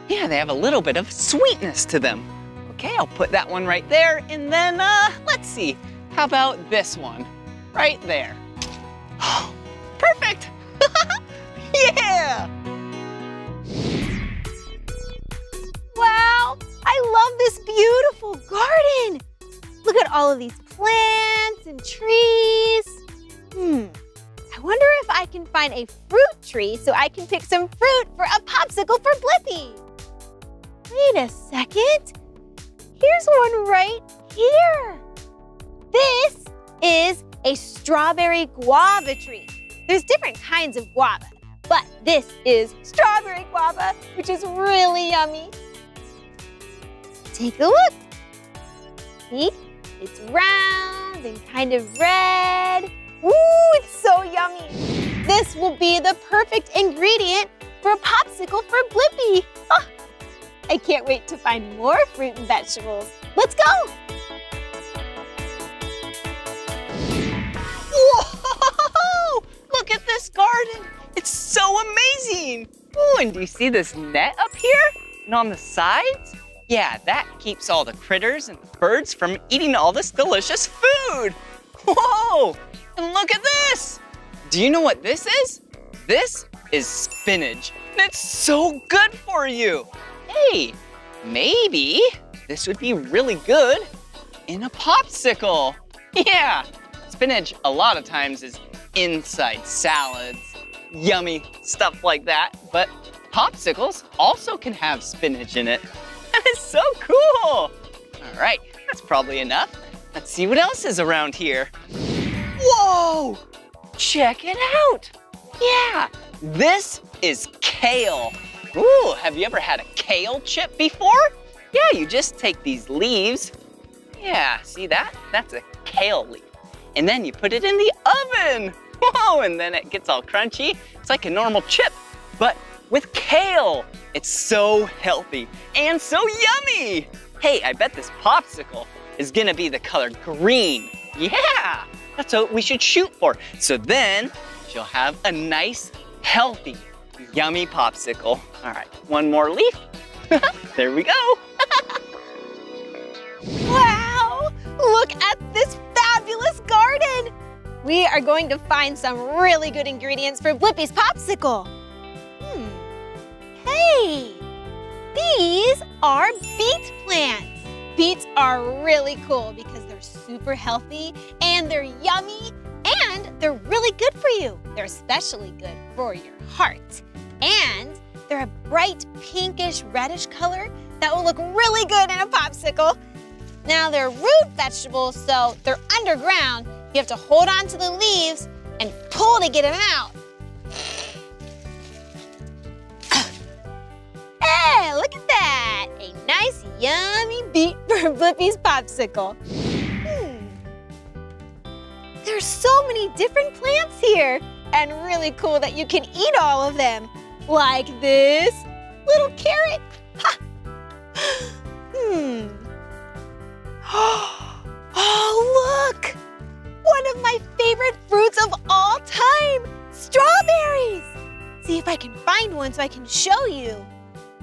Yeah, they have a little bit of sweetness to them. Okay, I'll put that one right there. And then, uh, let's see. How about this one? Right there. Perfect. yeah. Wow, I love this beautiful garden. Look at all of these plants and trees. Hmm, I wonder if I can find a fruit tree so I can pick some fruit for a popsicle for Blippi. Wait a second. Here's one right here. This is a strawberry guava tree. There's different kinds of guava, but this is strawberry guava, which is really yummy. Take a look. See? It's round and kind of red. Ooh, it's so yummy. This will be the perfect ingredient for a popsicle for Blippi. Ah, I can't wait to find more fruit and vegetables. Let's go. Look at this garden. It's so amazing. Ooh, and do you see this net up here? And on the sides? Yeah, that keeps all the critters and the birds from eating all this delicious food. Whoa! And look at this. Do you know what this is? This is spinach. And it's so good for you. Hey, maybe this would be really good in a popsicle. Yeah, spinach a lot of times is inside salads, yummy stuff like that. But popsicles also can have spinach in it. That is so cool. All right, that's probably enough. Let's see what else is around here. Whoa, check it out. Yeah, this is kale. Ooh, have you ever had a kale chip before? Yeah, you just take these leaves. Yeah, see that? That's a kale leaf. And then you put it in the oven. Whoa, and then it gets all crunchy. It's like a normal chip, but with kale. It's so healthy and so yummy. Hey, I bet this popsicle is gonna be the color green. Yeah, that's what we should shoot for. So then she'll have a nice, healthy, yummy popsicle. All right, one more leaf. there we go. Wow! Look at this fabulous garden! We are going to find some really good ingredients for Blippi's popsicle. Hey! These are beet plants. Beets are really cool because they're super healthy and they're yummy and they're really good for you. They're especially good for your heart. And they're a bright pinkish reddish color that will look really good in a popsicle. Now they're root vegetables, so they're underground. You have to hold on to the leaves and pull to get them out. Hey, look at that! A nice, yummy beet for Blippi's popsicle. Hmm. There's so many different plants here. and really cool that you can eat all of them. Like this little carrot. Ha. Hmm. Oh, look! One of my favorite fruits of all time, strawberries. See if I can find one so I can show you.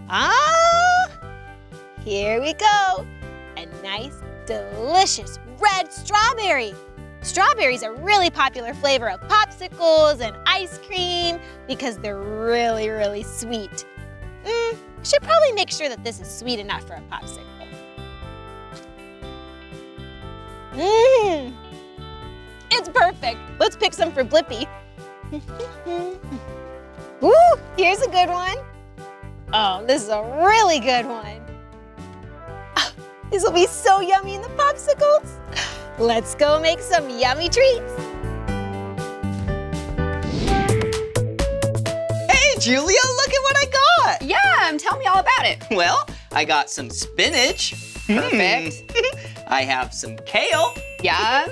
Ah, here we go. A nice, delicious red strawberry. Strawberries are really popular flavor of popsicles and ice cream because they're really, really sweet. Mm, should probably make sure that this is sweet enough for a popsicle. Mmm, it's perfect. Let's pick some for Blippi. Ooh, here's a good one. Oh, this is a really good one. Ah, This will be so yummy in the popsicles. Let's go make some yummy treats. Hey, Julia, look at what I got. Yum, tell me all about it. Well, I got some spinach. Perfect. I have some kale. Yum.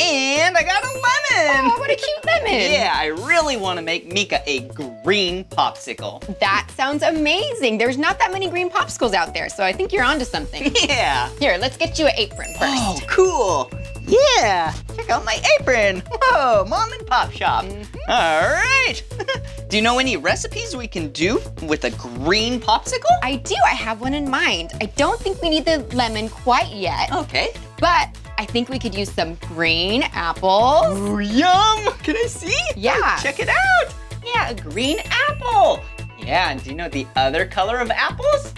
And I got a lemon. Oh, what a cute lemon. Yeah, I really want to make Meekah a green popsicle. That sounds amazing. There's not that many green popsicles out there, so I think you're onto something. Yeah. Here, let's get you an apron first. Oh, cool. Yeah. Check out my apron. Whoa, mom and pop shop. Mm-hmm. All right. do you know any recipes we can do with a green popsicle? I do, I have one in mind. I don't think we need the lemon quite yet, Okay. but I think we could use some green apples. Ooh, yum. Can I see? Yeah. Check it out. Yeah, a green apple. Yeah, and do you know the other color of apples?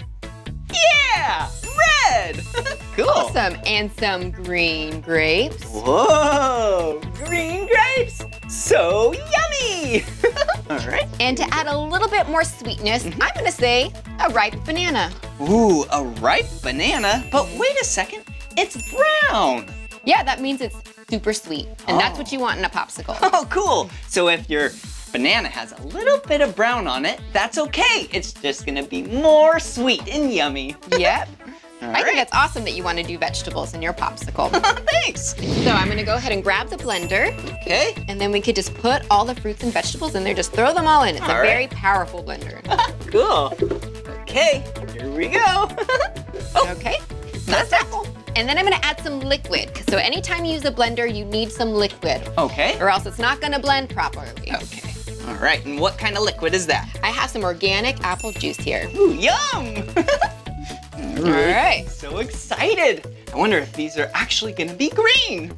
Yeah, red. cool. Awesome. And some green grapes. Whoa, green grapes. So yummy. All right. And to add a little bit more sweetness, mm-hmm. I'm gonna say a ripe banana. Ooh, a ripe banana. But wait a second, it's brown. Yeah, that means it's super sweet. And that's Oh. what you want in a popsicle. Oh, cool. So if your banana has a little bit of brown on it, that's okay. It's just gonna be more sweet and yummy. yep. I think it's awesome that you want to do vegetables in your popsicle. Thanks. so I'm gonna go ahead and grab the blender, Okay. and then we could just put all the fruits and vegetables in there. Just throw them all in. It's All a right. very powerful blender. Cool. Okay, here we go. Oh. Okay. That's it. And then I'm gonna add some liquid. So anytime you use a blender, you need some liquid, okay. or else it's not gonna blend properly. Okay. All right, and what kind of liquid is that? I have some organic apple juice here. Ooh, yum! All right. So excited. I wonder if these are actually gonna be green.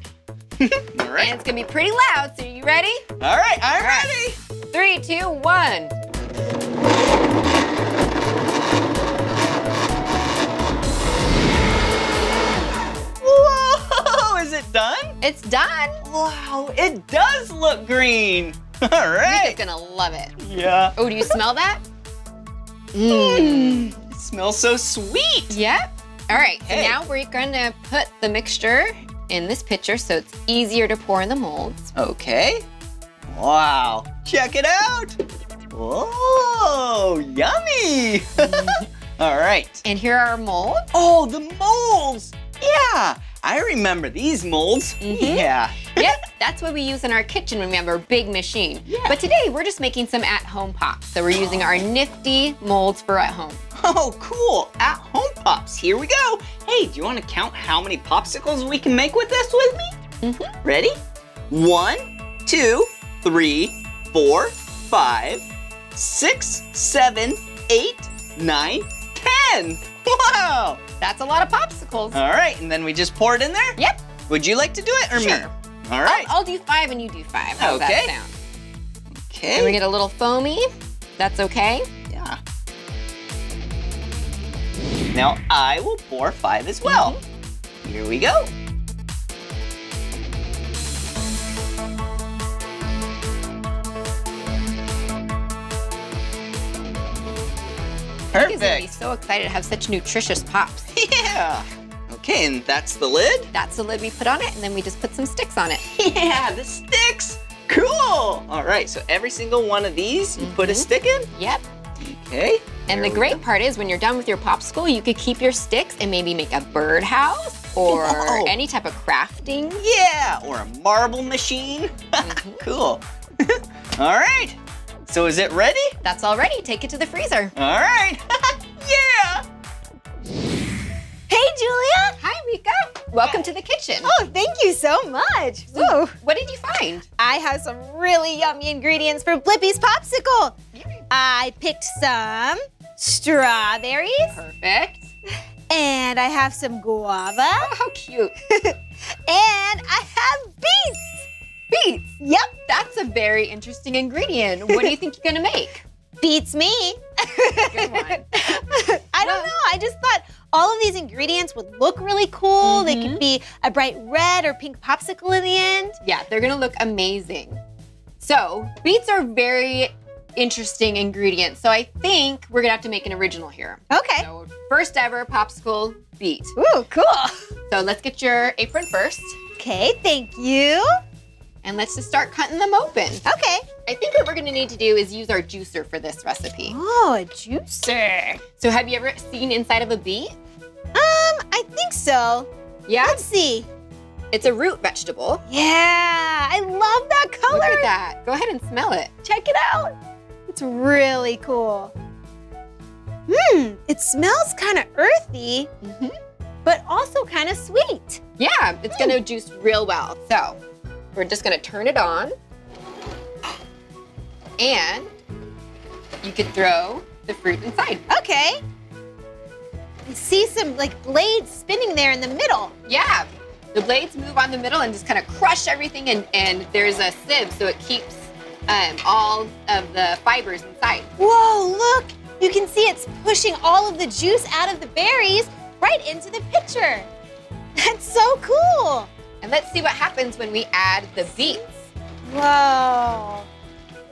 All And it's gonna be pretty loud, so are you ready? All right, I'm right. ready. Three, two, one. It done? It's done. Wow, it does look green. All right. gonna love it. Yeah. Oh, do you smell that? Mmm, it smells so sweet. Yep. All right, so now we're gonna put the mixture in this pitcher so it's easier to pour in the molds. Okay. Wow, check it out. Whoa, yummy. All right. And here are our molds. Oh, the molds. Yeah, I remember these molds. Mhm. Yeah. yep, that's what we use in our kitchen when we have our big machine. Yeah. But today we're just making some at-home pops. So we're using our nifty molds for at home. Oh, cool. At home pops. Here we go. Hey, do you want to count how many popsicles we can make with this with me? Mm -hmm. Ready? One, two, three, four, five, six, seven, eight, nine, ten. Wow. That's a lot of popsicles. All right, and then we just pour it in there? Yep. Would you like to do it or me? Sure. All right. I'll, I'll do five and you do five. How does Okay. that sound? okay. And we get a little foamy. That's okay. Yeah. Now I will pour five as well. Mm-hmm. Here we go. Meekah's gonna be Perfect. so excited to have such nutritious pops. Yeah. Okay, and that's the lid? That's the lid we put on it, and then we just put some sticks on it. Yeah, the sticks. Cool. All right, so every single one of these, you put a Mhm. stick in? Yep. Okay. And the great go. part is when you're done with your popsicle, you could keep your sticks and maybe make a birdhouse or Whoa. any type of crafting. Yeah, or a marble machine. Mm-hmm. cool. All right. So is it ready? That's all ready. Take it to the freezer. All right. yeah. Hey, Julia. Hi, Meekah. Welcome to the kitchen. Oh, thank you so much. Ooh, What did you find? I have some really yummy ingredients for Blippi's popsicle. I picked some strawberries Perfect. and I have some guava Oh, how cute. and I have beets. Beets. Yep, That's a very interesting ingredient. What do you think you're gonna make? beats me. Good one. I don't know. I just thought all of these ingredients would look really cool. They Mm-hmm. could be a bright red or pink popsicle in the end. Yeah, they're gonna look amazing. So, beets are very interesting ingredients. So I think we're gonna have to make an original here. Okay. So first ever popsicle beet. Ooh, cool. So let's get your apron first. Okay, thank you. And let's just start cutting them open. Okay. I think what we're gonna need to do is use our juicer for this recipe. Oh, a juicer. So have you ever seen inside of a beet? Um, I think so. Yeah, Let's see. it's a root vegetable. Yeah, I love that color. Look at that. Go ahead and smell it. Check it out. It's really cool. Hmm, it smells kind of earthy, Mhm. but also kind of sweet. Yeah, it's gonna juice real well. So we're just gonna turn it on. And you could throw the fruit inside. Okay. I see some like blades spinning there in the middle. Yeah. The blades move on the middle and just kind of crush everything and, and there's a sieve so it keeps um, all of the fibers inside. Whoa, look! You can see it's pushing all of the juice out of the berries right into the pitcher. That's so cool. And let's see what happens when we add the beets. Whoa.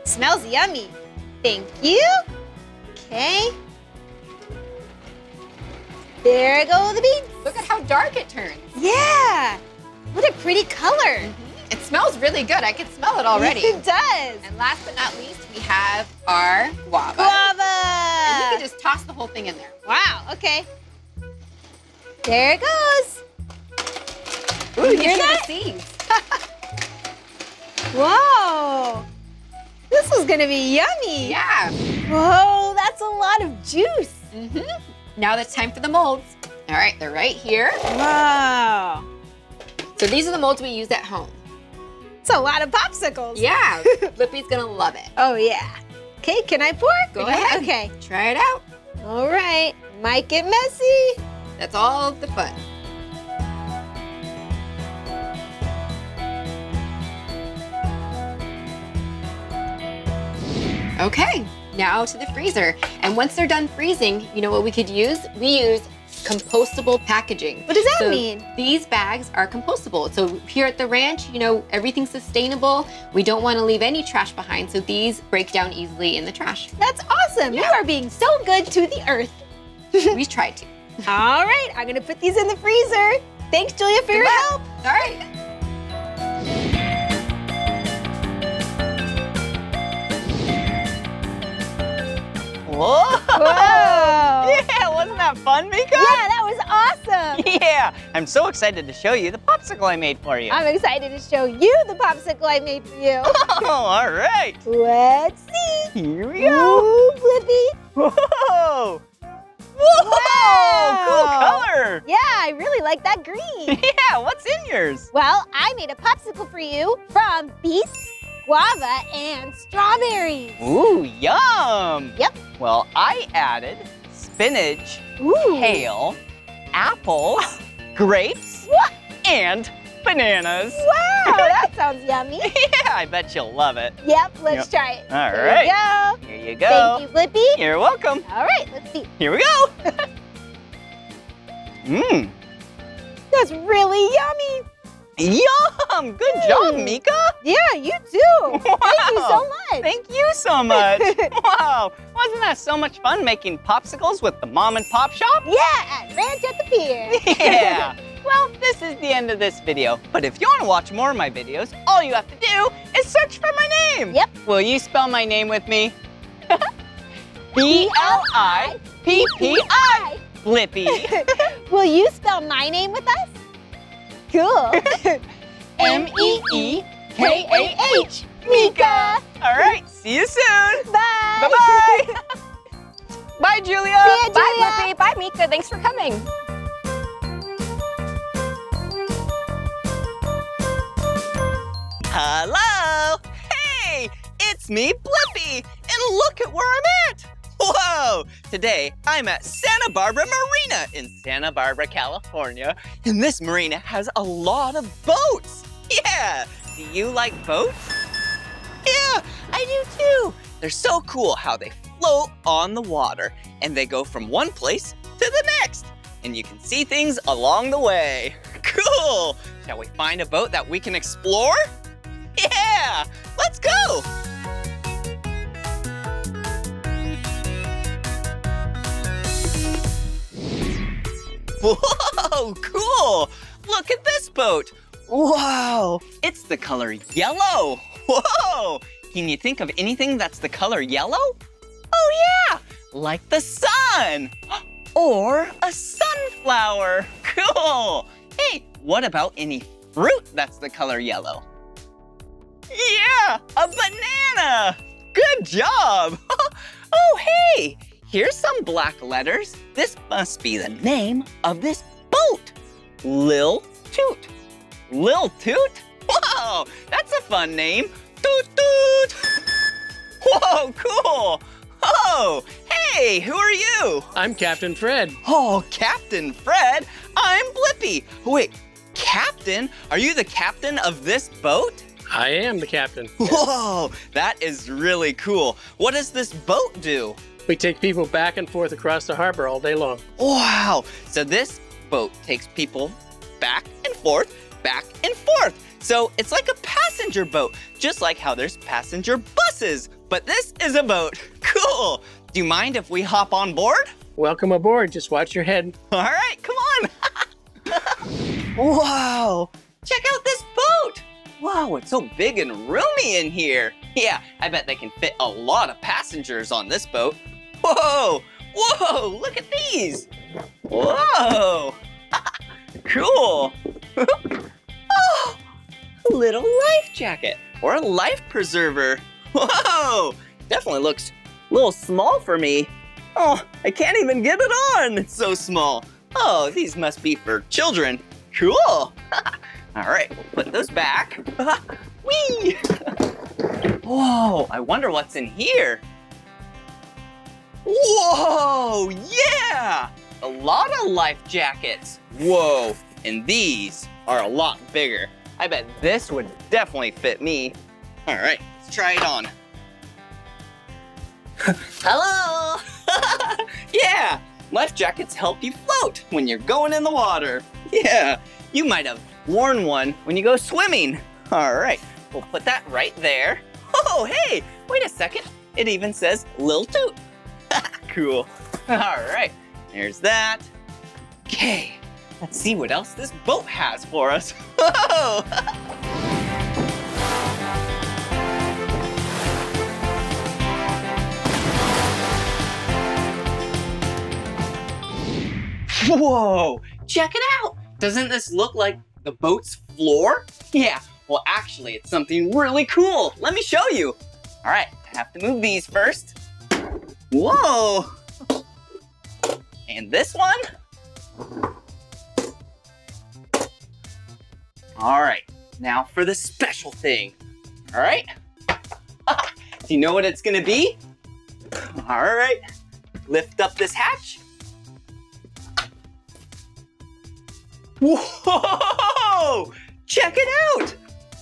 Smells yummy. Thank you. Okay. There go the beets. Look at how dark it turns. Yeah. What a pretty color. Mm-hmm. It smells really good. I can smell it already. It does. and last but not least, we have our guava. Guava. And you can just toss the whole thing in there. wow, okay. There it goes. Ooh, you hear that? Whoa. This is gonna be yummy. Yeah. Whoa, that's a lot of juice. hmm Now it's time for the molds. All right, they're right here. Wow. So these are the molds we use at home. It's a lot of popsicles. Yeah, Blippi's gonna love it. Oh, yeah. Okay, can I pour? Go Yeah, ahead. Okay. Try it out. All right. Might get messy. That's all the fun. Okay, now to the freezer. And once they're done freezing, you know what we could use? We use compostable packaging. What does that So mean? These bags are compostable. So here at the ranch, you know, everything's sustainable. We don't want to leave any trash behind, so these break down easily in the trash. That's awesome. You are being so good to the earth. we tried to. All right, I'm gonna put these in the freezer. Thanks, Julia, for your luck. help. All right. Whoa! Whoa. Yeah, wasn't that fun, Meekah? Yeah, that was awesome. Yeah, I'm so excited to show you the popsicle I made for you. I'm excited to show you the popsicle I made for you. Oh, all right. Let's see. Here we go. Ooh, Blippi. Whoa! Whoa! Wow. Cool color. Yeah, I really like that green. Yeah, what's in yours? well, I made a popsicle for you from beets, guava, and strawberries. Ooh, yum. Yep. Well, I added spinach, Ooh. kale, apple, grapes, What? and bananas. Wow, that sounds yummy. Yeah, I bet you'll love it. Yep, let's try it. All Here right. Here you go. go. Thank you, Blippi. You're welcome. All right, let's see. Here we go. Mmm. That's really yummy. Yum! Good job, Mm. Meekah. Yeah, you too. Thank you so much. Thank you so much. wow. Wasn't that so much fun making popsicles with the mom and pop shop? yeah, at Ranch at the Pier. Yeah. Well, this is the end of this video. But if you want to watch more of my videos, all you have to do is search for my name. Yep. Will you spell my name with me? B L I P P I. Blippi. Will you spell my name with us? Cool. M E E K A H. Meekah. All right, see you soon. Bye. Bye-bye. Bye, Julia. See ya, Bye, Julia. Blippi. Bye, Meekah. Thanks for coming. Hello! Hey, it's me, Blippi, and look at where I'm at! Whoa! Today, I'm at Santa Barbara Marina in Santa Barbara, California, and this marina has a lot of boats! Yeah! Do you like boats? Yeah, I do too! They're so cool how they float on the water, and they go from one place to the next, and you can see things along the way. Cool! Shall we find a boat that we can explore? Yeah! Let's go! Whoa, cool! Look at this boat! Whoa! It's the color yellow! Whoa! Can you think of anything that's the color yellow? Oh, yeah! Like the sun! Or a sunflower! Cool! Hey, what about any fruit that's the color yellow? Yeah, a banana! Good job! oh, hey, here's some black letters. This must be the name of this boat. Lil Toot. Lil Toot? Wow, that's a fun name. Toot Toot! Whoa, cool! Oh, hey, who are you? I'm Captain Fred. Oh, Captain Fred, I'm Blippi. Wait, Captain? Are you the captain of this boat? I am the captain. Whoa, that is really cool. What does this boat do? We take people back and forth across the harbor all day long. Wow, so this boat takes people back and forth, back and forth. So it's like a passenger boat, just like how there's passenger buses. But this is a boat. Cool. Do you mind if we hop on board? Welcome aboard. Just watch your head. All right, come on. Whoa, check out this boat. Wow, it's so big and roomy in here. Yeah, I bet they can fit a lot of passengers on this boat. Whoa, whoa, look at these. Whoa, cool. oh, a little life jacket or a life preserver. Whoa, definitely looks a little small for me. Oh, I can't even get it on. It's so small. Oh, these must be for children. Cool. All right, we'll put those back. Whee! Whoa, I wonder what's in here. Whoa, yeah! A lot of life jackets. Whoa, and these are a lot bigger. I bet this would definitely fit me. All right, let's try it on. Hello! yeah, life jackets help you float when you're going in the water. Yeah, you might have worn one when you go swimming. All right, we'll put that right there. Oh, hey, wait a second. It even says Lil Toot. Cool. All right, there's that. Okay, let's see what else this boat has for us. Whoa! Whoa, check it out. Doesn't this look like the boat's floor? Yeah, well, actually, it's something really cool. Let me show you. All right, I have to move these first. Whoa. And this one. All right, now for the special thing. All right. Do you know what it's gonna be? All right, lift up this hatch. Whoa! Check it out!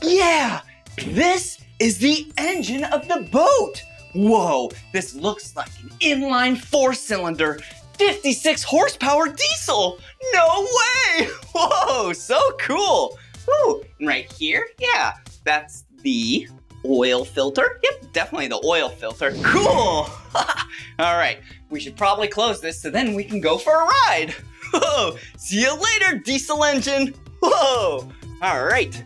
Yeah, this is the engine of the boat. Whoa, this looks like an inline four-cylinder, 56 horsepower diesel. No way! Whoa, so cool. Woo, and right here, yeah, that's the oil filter. Yep, definitely the oil filter. Cool. All right, we should probably close this so then we can go for a ride. Whoa, see you later, diesel engine. Whoa, all right.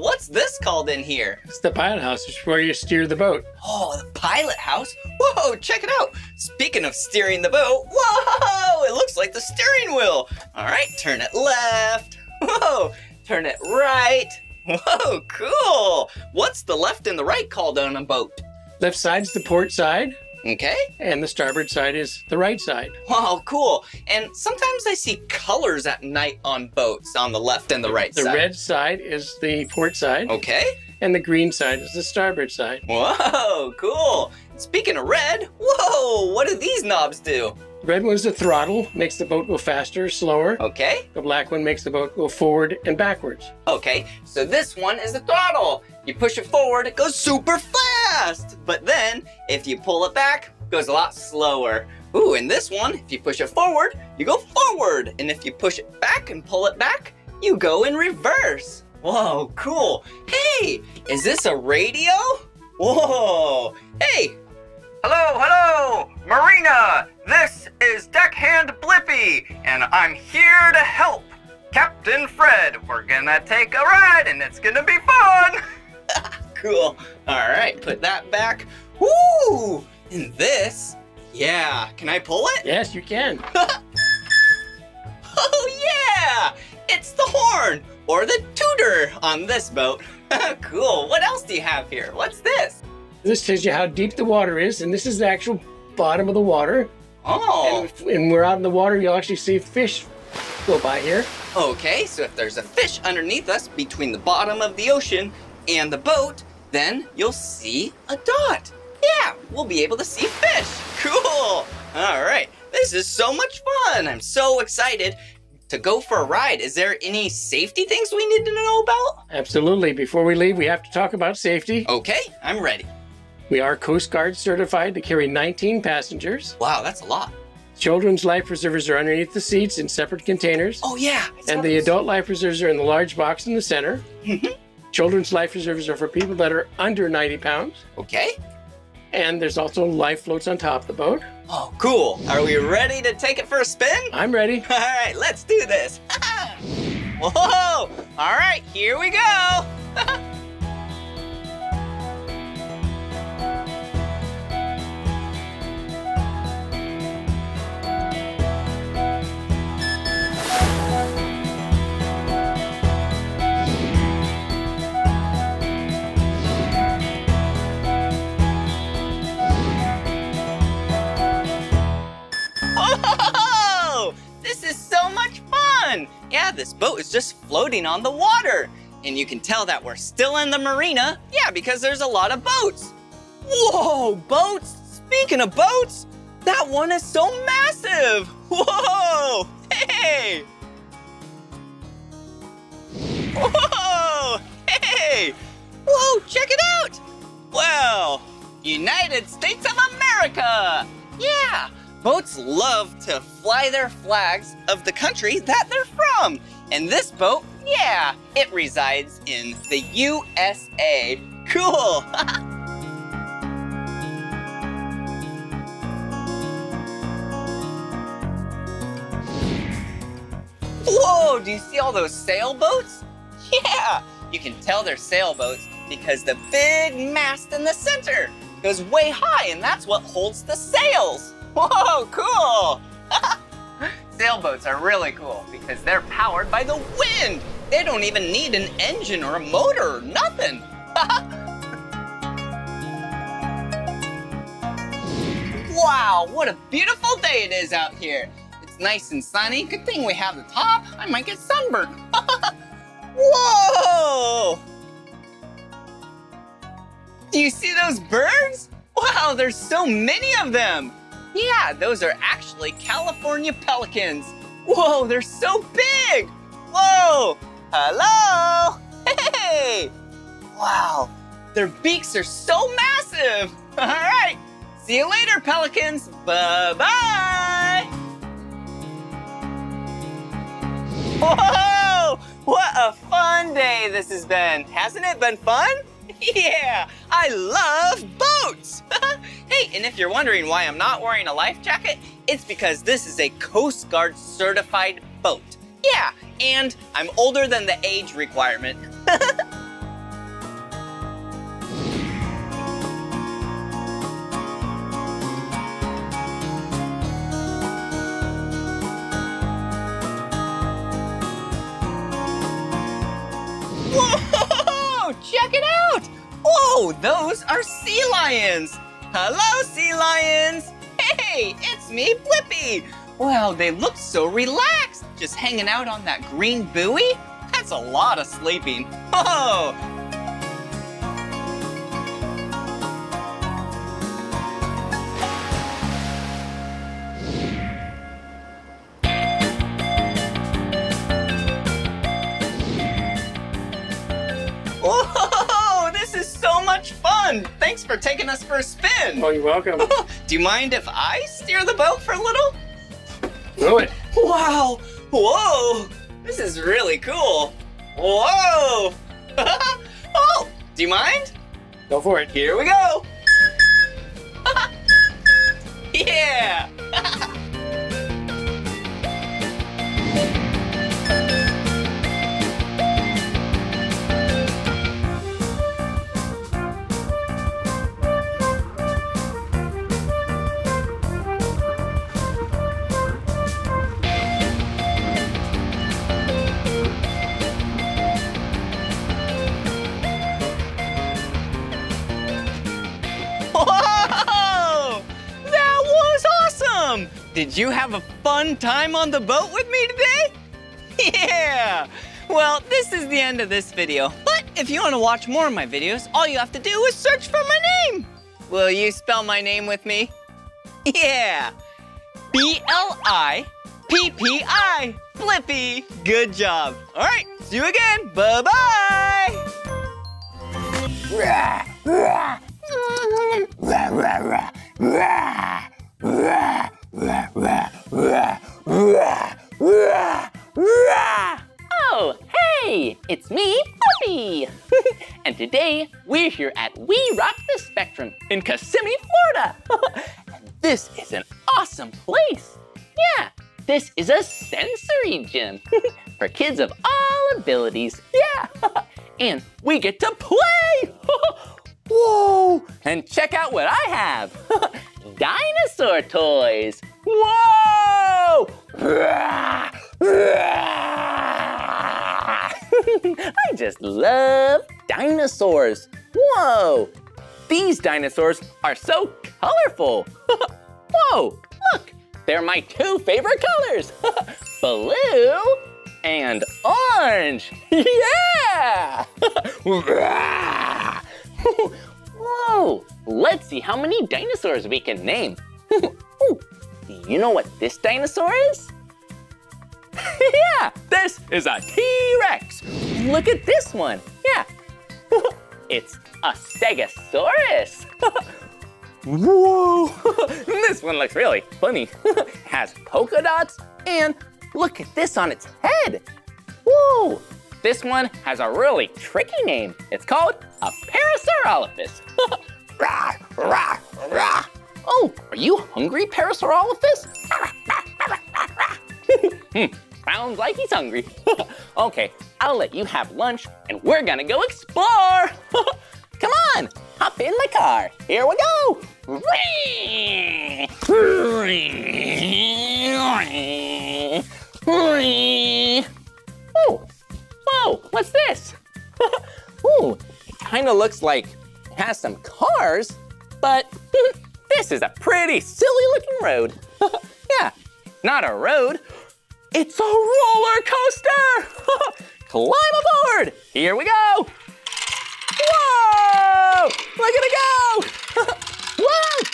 What's this called in here? It's the pilot house. It's where you steer the boat. Oh, the pilot house? Whoa, check it out. Speaking of steering the boat, whoa, it looks like the steering wheel. All right, turn it left. Whoa, turn it right. Whoa, cool. What's the left and the right called on a boat? Left side's the port side, Okay. and the starboard side is the right side. Wow, cool. And sometimes I see colors at night on boats on the left and the right The side. red side is the port side, Okay. and the green side is the starboard side. Whoa, cool. Speaking of red, whoa, what do these knobs do? Red one's the throttle, makes the boat go faster slower. Okay. The black one makes the boat go forward and backwards. Okay, so this one is the throttle. You push it forward, it goes super fast. But then, if you pull it back, it goes a lot slower. Ooh, and this one, if you push it forward, you go forward. And if you push it back and pull it back, you go in reverse. Whoa, cool. Hey, is this a radio? Whoa, hey. Hello, hello, Marina. This is Deckhand Blippi, and I'm here to help. Captain Fred, we're gonna take a ride and it's gonna be fun! cool. Alright, put that back. Woo! And this, yeah, can I pull it? Yes, you can. Oh yeah! It's the horn, or the tutor on this boat. cool, what else do you have here? What's this? This tells you how deep the water is, and this is the actual bottom of the water. Oh, And when we're out in the water, you'll actually see fish go by here. okay, so if there's a fish underneath us between the bottom of the ocean and the boat, then you'll see a dot. Yeah, we'll be able to see fish. Cool. All right, this is so much fun. I'm so excited to go for a ride. Is there any safety things we need to know about? Absolutely. Before we leave, we have to talk about safety. Okay, I'm ready. We are Coast Guard certified to carry 19 passengers. Wow, that's a lot. Children's life preservers are underneath the seats in separate containers. Oh yeah. And the adult life preservers are in the large box in the center. Mm-hmm. Children's life preservers are for people that are under 90 pounds. Okay. And there's also life floats on top of the boat. Oh, cool. Are we ready to take it for a spin? I'm ready. All right, let's do this. Whoa! All right, here we go. fun! Yeah, this boat is just floating on the water. And you can tell that we're still in the marina. Yeah, because there's a lot of boats. Whoa, boats! Speaking of boats, that one is so massive! Whoa! Hey! Whoa! Hey! Whoa, check it out! Wow! United States of America! Yeah! Boats love to fly their flags of the country that they're from. And this boat, yeah, it resides in the USA. Cool! Whoa, do you see all those sailboats? Yeah, you can tell they're sailboats because the big mast in the center goes way high and that's what holds the sails. Whoa, cool! Sailboats are really cool because they're powered by the wind. They don't even need an engine or a motor or nothing. wow, what a beautiful day it is out here. It's nice and sunny. Good thing we have the top. I might get sunburned. Whoa! Do you see those birds? Wow, there's so many of them. Yeah, those are actually California pelicans. Whoa, they're so big. Whoa, hello. Hey, wow, their beaks are so massive. All right, see you later, pelicans. Bye-bye. Whoa! What a fun day this has been. Hasn't it been fun? Yeah, I love boats. Hey, and if you're wondering why I'm not wearing a life jacket, it's because this is a Coast Guard certified boat. Yeah, and I'm older than the age requirement. Whoa, check it out! Whoa, those are sea lions! Hello, sea lions. Hey, it's me, Blippi. Wow, they look so relaxed, just hanging out on that green buoy. That's a lot of sleeping. Whoa! Fun. Thanks for taking us for a spin. Oh, you're welcome. Do you mind if I steer the boat for a little? Do it. Wow! Whoa! This is really cool. Whoa! oh, do you mind? Go for it. Here we go. yeah! Did you have a fun time on the boat with me today? Yeah! Well, this is the end of this video, but if you want to watch more of my videos, all you have to do is search for my name. Will you spell my name with me? Yeah! B-L-I P-P-I, Blippi. Good job. All right, see you again. Bye-bye. Oh, hey, it's me, Blippi. and today we're here at We Rock the Spectrum in Kissimmee, Florida. and this is an awesome place. Yeah, this is a sensory gym for kids of all abilities. Yeah, and we get to play. Whoa, and check out what I have. Dinosaur toys. Whoa! I just love dinosaurs. Whoa! These dinosaurs are so colorful. Whoa, look, they're my two favorite colors. Blue and orange. Yeah! Whoa, let's see how many dinosaurs we can name. Ooh, Do you know what this dinosaur is? yeah, this is a T-Rex. Look at this one. Yeah, it's a Stegosaurus. Whoa, this one looks really funny. Has polka dots and look at this on its head. Whoa, this one has a really tricky name. It's called a Parasaurolophus. Rah, rah, rah. Oh, are you hungry, Parasaurolophus? Hmm, Sounds like he's hungry. okay, I'll let you have lunch and we're gonna go explore. Come on, hop in my car. Here we go. Whoa, what's this? Ooh, it kind of looks like it has some cars, but this is a pretty silly looking road. yeah, not a road, it's a roller coaster! Climb aboard! Here we go! Whoa! Look at it go! Whoa!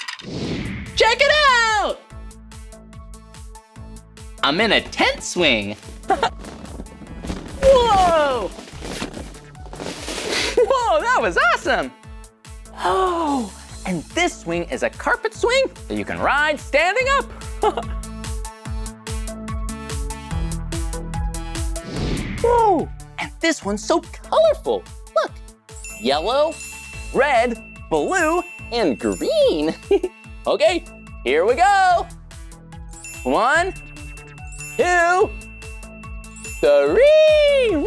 Check it out! I'm in a tent swing. Whoa! Whoa, that was awesome! Oh, and this swing is a carpet swing that you can ride standing up. Whoa! And this one's so colorful. Look, yellow, red, blue, and green. okay, here we go. One, two, three. Woo!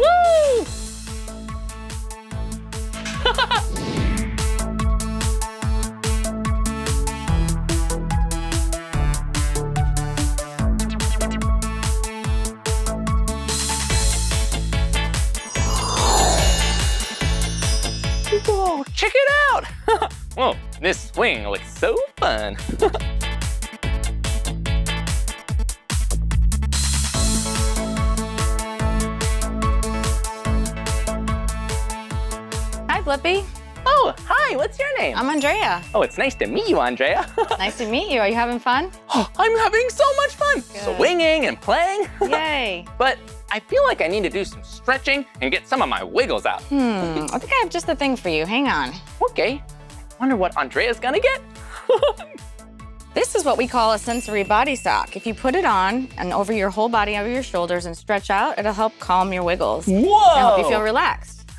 Whoa, check it out! Whoa, this swing looks so fun. Blippi. Oh, hi, what's your name? I'm Andrea. oh, it's nice to meet you, Andrea. Nice to meet you. Are you having fun? I'm having so much fun swinging and playing. Yay. but I feel like I need to do some stretching and get some of my wiggles out. Hmm, I think I have just the thing for you. Hang on. Okay, I wonder what Andrea's gonna get. This is what we call a sensory body sock. If you put it on and over your whole body, over your shoulders, and stretch out, it'll help calm your wiggles. Whoa! And help you feel relaxed.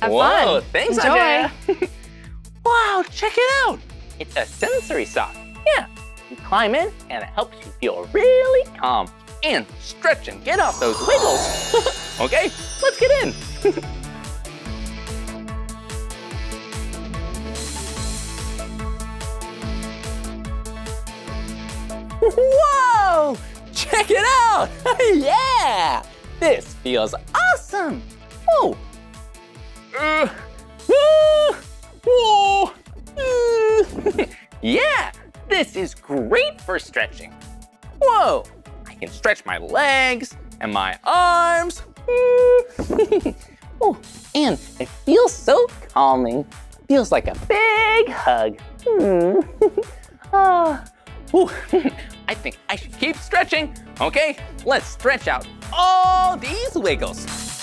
Have Whoa, fun. thanks, Enjoy. Andrea. wow, check it out. It's a sensory sock. Yeah, you climb in and it helps you feel really calm and stretch and get off those wiggles. okay, let's get in. Whoa! Check it out! yeah! This feels awesome! Whoa! Uh! Uh, yeah! This is great for stretching. Whoa! I can stretch my legs and my arms. oh, and it feels so calming. Feels like a big hug. Ah. I think I should keep stretching. Okay, let's stretch out all these wiggles.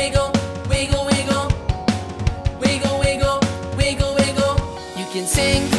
Wiggle, wiggle, wiggle, wiggle. Wiggle, wiggle, wiggle. You can sing,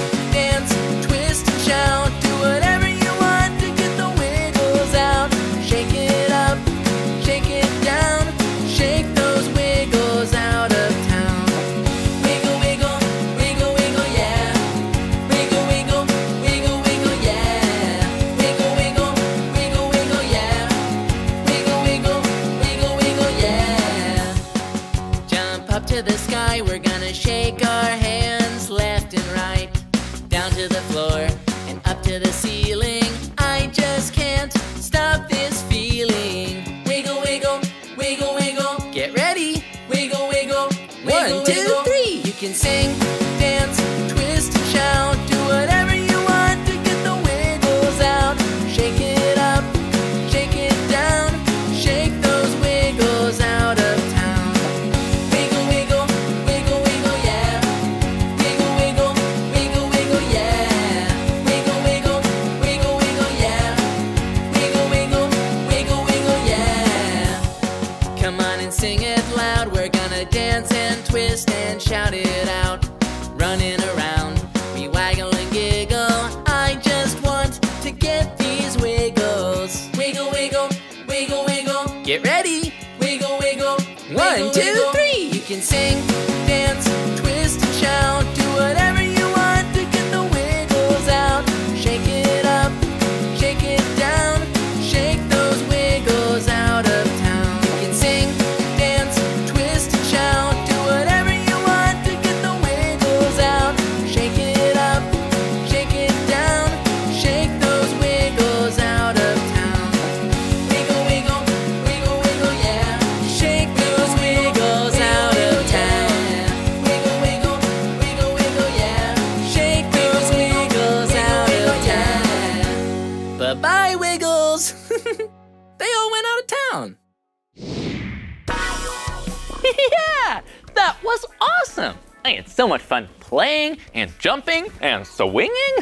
so much fun playing and jumping and swinging.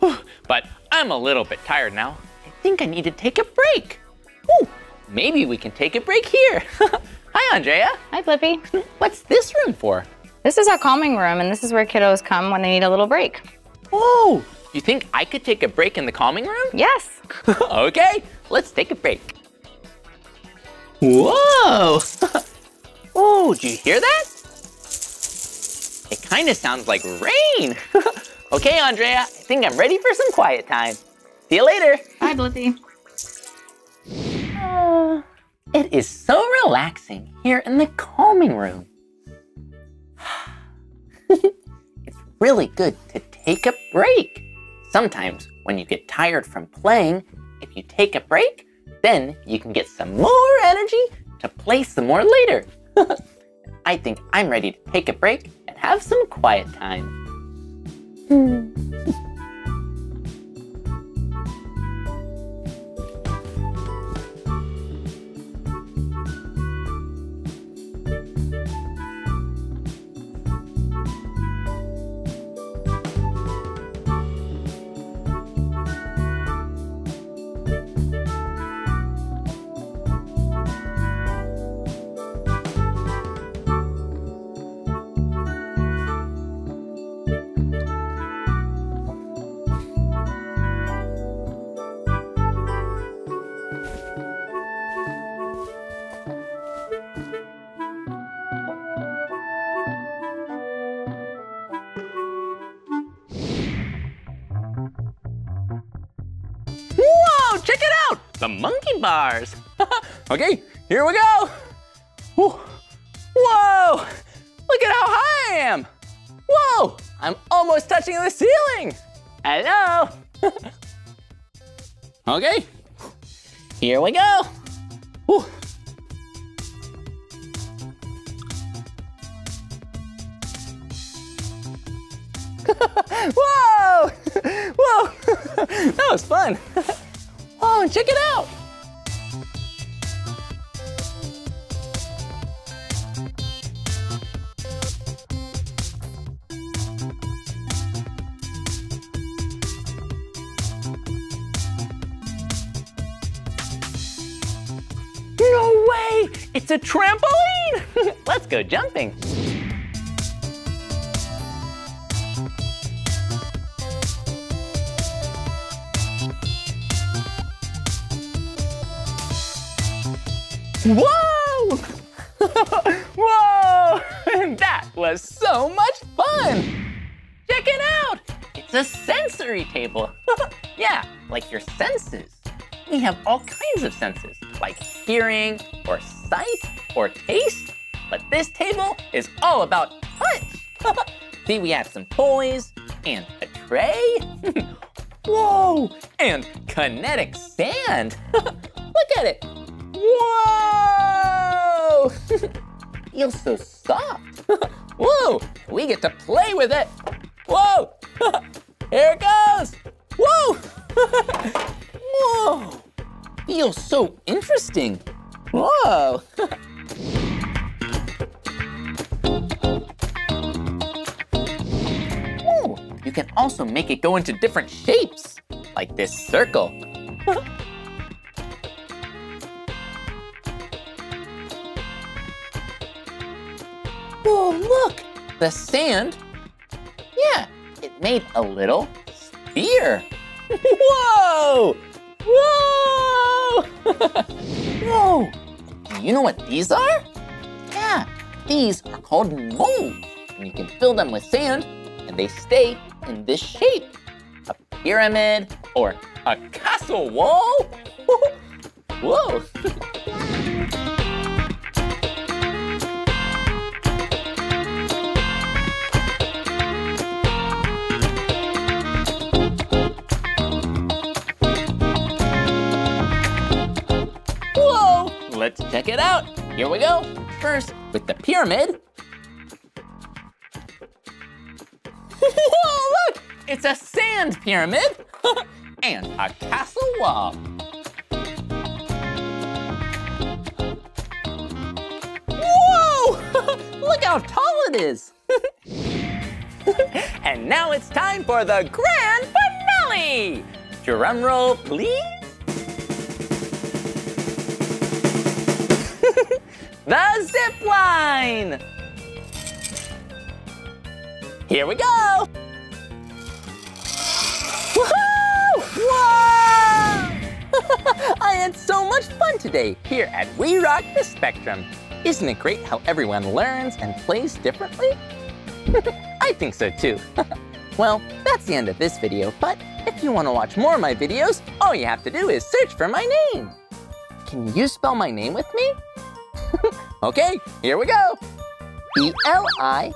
but I'm a little bit tired now. I think I need to take a break. Ooh, maybe we can take a break here. Hi, Andrea. Hi, Blippi. What's this room for? This is our calming room, and this is where kiddos come when they need a little break. Oh, you think I could take a break in the calming room? Yes. okay, let's take a break. Whoa! oh, do you hear that? It kind of sounds like rain. okay, Andrea, I think I'm ready for some quiet time. See you later. Bye, Blippi. Uh, it is so relaxing here in the calming room. it's really good to take a break. Sometimes when you get tired from playing, if you take a break, then you can get some more energy to play some more later. I think I'm ready to take a break have some quiet time. Hmm. The monkey bars. okay, here we go. Whew. Whoa, look at how high I am. Whoa, I'm almost touching the ceiling. Hello. okay, here we go. Whew. Whoa! Whoa! that was fun. Whoa, check it out. No way! It's a trampoline! Let's go jumping. Whoa! Whoa! That was so much fun! Check it out! It's a sensory table. yeah, like your senses. We have all kinds of senses, like hearing, or sight, or taste. But this table is all about touch. See, we have some toys, and a tray. Whoa! And kinetic sand. Look at it. Whoa! Feels so soft. Whoa! We get to play with it. Whoa! Here it goes. Whoa! Whoa! Feels so interesting. Whoa! Ooh, you can also make it go into different shapes, like this circle. Whoa, look! The sand, yeah, it made a little sphere. Whoa! Whoa! Whoa! Do you know what these are? Yeah, these are called molds. And you can fill them with sand and they stay in this shape. A pyramid or a castle wall. Whoa! Let's check it out. Here we go. First, with the pyramid. Whoa, look! It's a sand pyramid and a castle wall. Whoa! look how tall it is. and now it's time for the grand finale. Drum roll, please. the zip line. Here we go. I had so much fun today here at We Rock the Spectrum. Isn't it great how everyone learns and plays differently? I think so too. well, that's the end of this video, but if you want to watch more of my videos, all you have to do is search for my name. Can you spell my name with me? Okay, here we go. B-L-I-P-P-I,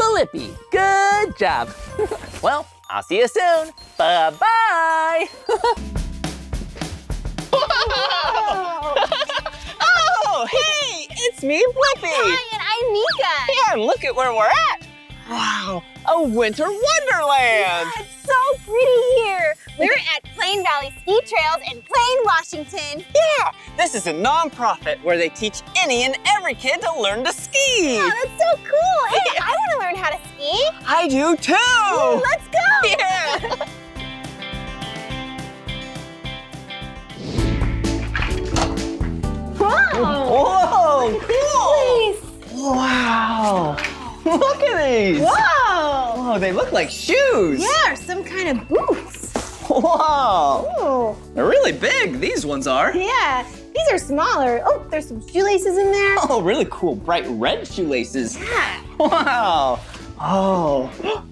Blippi. Good job. well, I'll see you soon. Bye-bye. Oh, hey, it's me, Blippi. Hi, and I'm Meekah. Yeah, and look at where we're at. Wow, a winter wonderland. It's so pretty here. We're at Plain Valley Ski Trails in Plain, Washington. Yeah, this is a nonprofit where they teach any and every kid to learn to ski. Oh, that's so cool. Hey, I want to learn how to ski. I do too. Ooh, let's go. Yeah. Whoa. Whoa, cool. Wow. Look at these. Whoa. Whoa, they look like shoes. Yeah, or some kind of boots. Wow. Ooh. They're really big, these ones are. Yeah, these are smaller. Oh, there's some shoelaces in there. Oh, really cool bright red shoelaces. Yeah. Wow. Oh.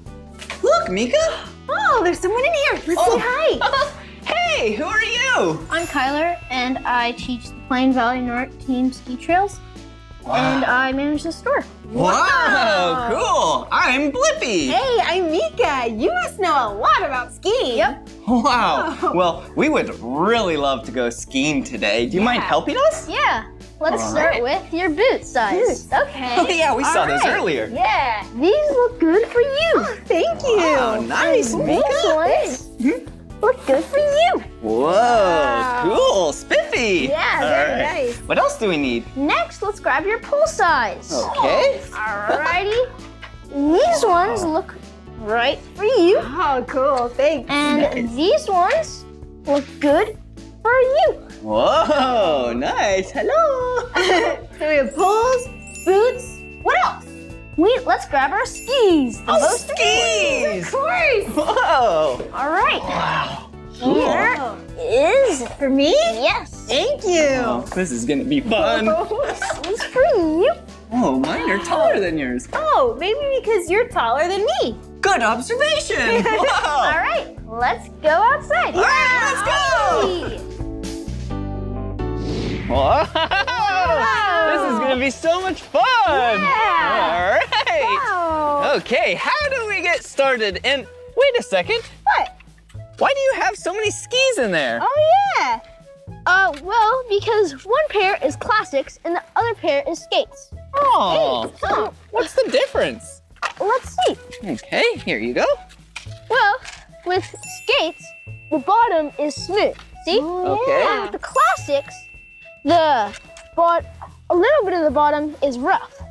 Look, Meekah. Oh, there's someone in here. Let's Oh. say hi. Hey, who are you? I'm Kyler, and I teach the Plain Valley Nordic Ski Trails, and I manage the store. Wow, cool. I'm Blippi. Hey, I'm Meekah. You must know a lot about skiing. Yep. Wow. Oh. Well, we would really love to go skiing today. Do you mind helping us? Yeah, let's All start right. with your boot size. Okay. Oh, yeah, we saw All those earlier. Yeah, these look good for you. Oh, thank you. Wow, nice, These Meekah. ones look good for you. Whoa, cool, spiffy. Yeah, All very right. nice. What else do we need? Next, let's grab your pull size. Okay. Alrighty. These ones look right for you. Oh, cool. Thanks. And these ones look good for you. Whoa, nice. Hello. so we have poles, boots. What else? Wait, let's grab our skis. The Oh, most skis. Of course. Whoa. All right. Wow. Here is For me? yes. Thank you. Oh, this is gonna be fun. Oh, this is for you. Oh, mine are taller than yours. Oh, maybe because you're taller than me. Good observation. Wow. All right, let's go outside. All right, let's go. Whoa. This is gonna be so much fun. Yeah. All right. Wow. Okay, how do we get started? And wait a second. What? Why do you have so many skis in there? Oh, yeah. Uh, well, because one pair is classics and the other pair is skates. Oh. So What's the difference? let's see. Okay, here you go. Well, with skates, the bottom is smooth. See? Okay. And with the classics, the bot a little bit of the bottom is rough. Feel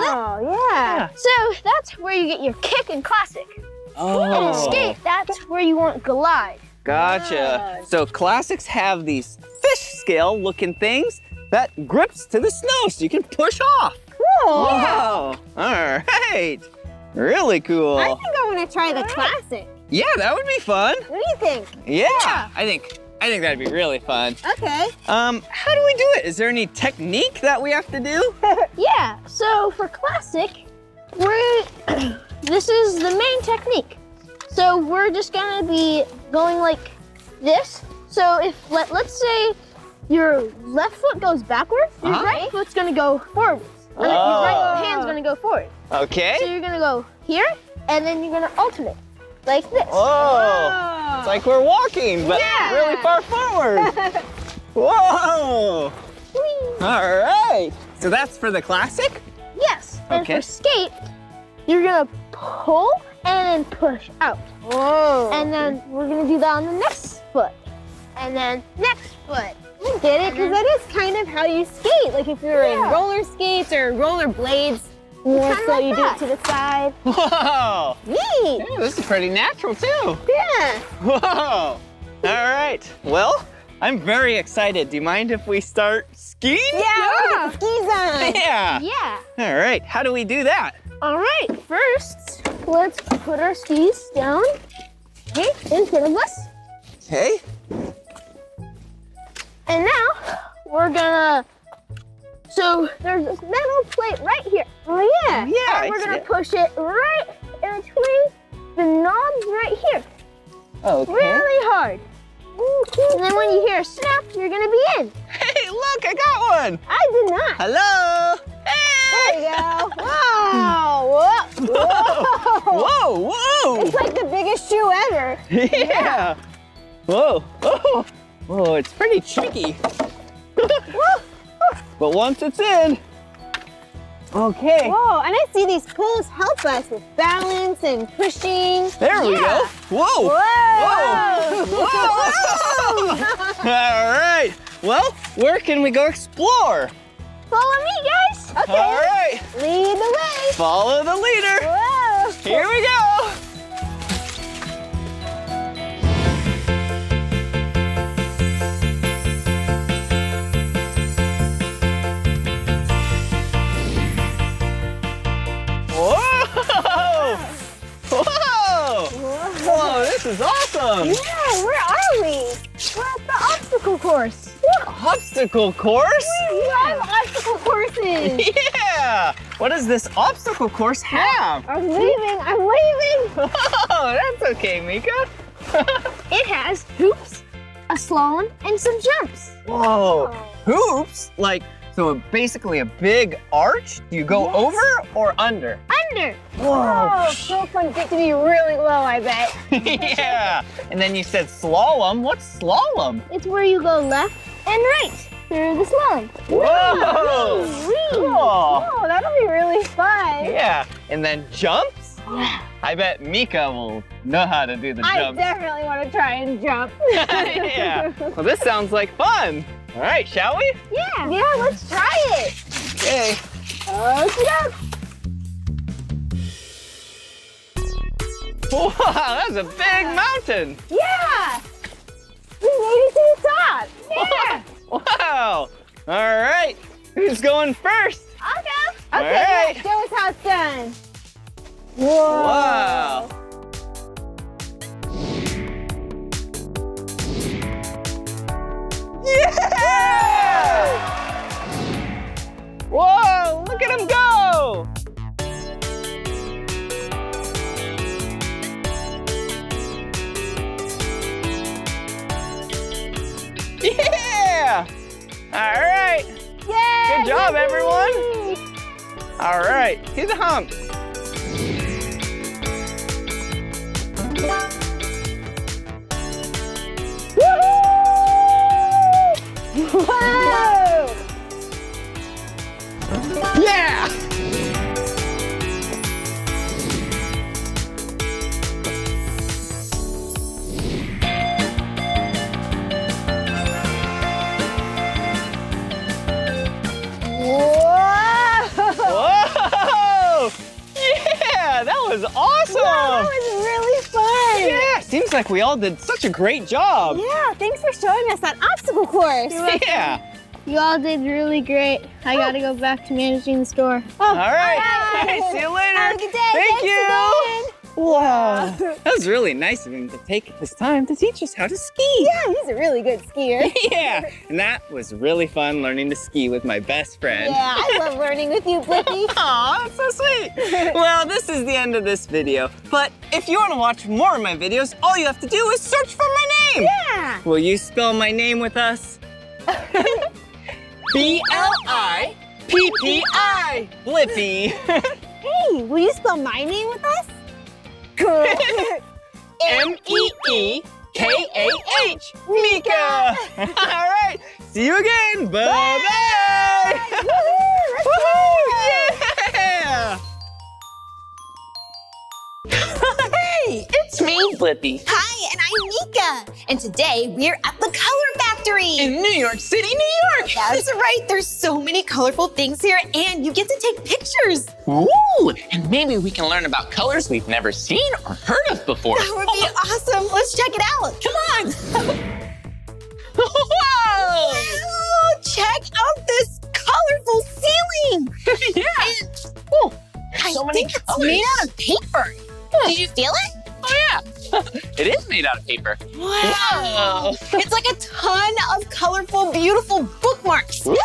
it? Oh, yeah. So that's where you get your kick in classic. And Oh. skate, that's where you want glide. Gotcha. So classics have these fish scale looking things that grips to the snow so you can push off. Cool. Wow. All right. Really cool. I think I want to try the classic. Yeah, that would be fun. What do you think? Yeah. I think I think that'd be really fun. Okay. Um, how do we do it? Is there any technique that we have to do? Yeah, so for classic, we're this is the main technique. So we're just gonna be going like this. So if let, let's say your left foot goes backwards, your Uh-huh. right foot's gonna go forwards. And your right hand's gonna go forward. Okay. So you're gonna go here, and then you're gonna alternate like this. Oh, it's like we're walking, but Yeah. really far forward. Whoa. All right. So that's for the classic? Yes. And Okay. for skate, you're gonna pull and then push out. Whoa. And then we're gonna do that on the next foot. And then next foot. I get it, because mm-hmm. that is kind of how you skate. Like if you're in roller skates or roller blades, more Kinda so like you that. do it to the side. Whoa. Neat. Yeah, this is pretty natural too. Yeah. Whoa! All right. Well, I'm very excited. Do you mind if we start skiing? Yeah. Put the skis on. Yeah. Yeah. All right. How do we do that? All right. First, let's put our skis down. Okay, in front of us. Okay. And now we're gonna. So there's this metal plate right here. Oh yeah. Oh, yeah. I And we're gonna it. push it right in between the knobs right here. Oh, okay. Really hard. And then when you hear a snap, you're gonna be in. Hey, look! I got one. I did not. Hello. There you go. Wow. Whoa. Whoa. Whoa! Whoa! It's like the biggest shoe ever. yeah. Whoa! Whoa! Whoa! It's pretty tricky. but once it's in, okay. Whoa, and I see these poles help us with balance and pushing. There we go. Whoa! Whoa. Whoa! Whoa. All right. Well, where can we go explore? Follow me, guys. Okay. All right. Lead the way. Follow the leader. Whoa! Here we go. Whoa, this is awesome! Yeah, where are we? We're at the obstacle course. What? Obstacle course? We love obstacle courses. Yeah! What does this obstacle course have? I'm leaving. I'm leaving. Oh, that's okay, Meekah. It has hoops, a slalom, and some jumps. Whoa! Oh. Hoops? Like, so basically a big arch? Do you go over or under? Under. Whoa! Oh, so fun. Get to be really low, I bet. yeah! And then you said slalom. What's slalom? It's where you go left and right through the slalom. Whoa! Cool. Oh, that'll be really fun. Yeah, and then jumps? I bet Meekah will know how to do the jumps. I jumps. definitely want to try and jump. yeah. Well, this sounds like fun. All right, shall we? Yeah. Yeah, let's try it. Okay. Okay. Wow, that's a big mountain. Yeah. We made it to the top. Yeah. Wow. All right. Who's going first? I'll go. Okay, right. yeah, show us how it's done. Whoa. Wow. Yeah! Whoa, look at him go! Yeah! All right. Yay! Good job, everyone. All right, here's a hump. Whoa! Yeah! Whoa! Whoa! Yeah, that was awesome! Wow, that was really fun. Yeah, seems like we all did such a great job. Yeah, thanks for showing us that obstacle course. Yeah. You all did really great. I gotta go back to managing the store. Oh, All right. all right. See you later. Have a good day. Thank Thanks you. again. Wow. That was really nice of him to take his time to teach us how to ski. Yeah, he's a really good skier. Yeah, and that was really fun learning to ski with my best friend. Yeah, I love learning with you, Blippi. Aw, that's so sweet. well, this is the end of this video. But if you want to watch more of my videos, all you have to do is search for my name. Yeah. Will you spell my name with us? B L I P P I. Blippi. Hey, will you spell my name with us? Cool. M E E K A H. Meekah. All right. See you again. Bye bye. Woohoo! Yeah. Hey, it's me, Blippi. Hi, and I'm Meekah. And today we're at the Color Factory. In New York City, New York. That's right. There's so many colorful things here, and you get to take pictures. Ooh, and maybe we can learn about colors we've never seen or heard of before. That would be oh. awesome. Let's check it out. Come on. Whoa! Oh, check out this colorful ceiling. yeah. And Oh, I so many think it's made out of paper. Did you feel it? Oh yeah. it is made out of paper. Wow. It's like a ton of colorful, beautiful bookmarks.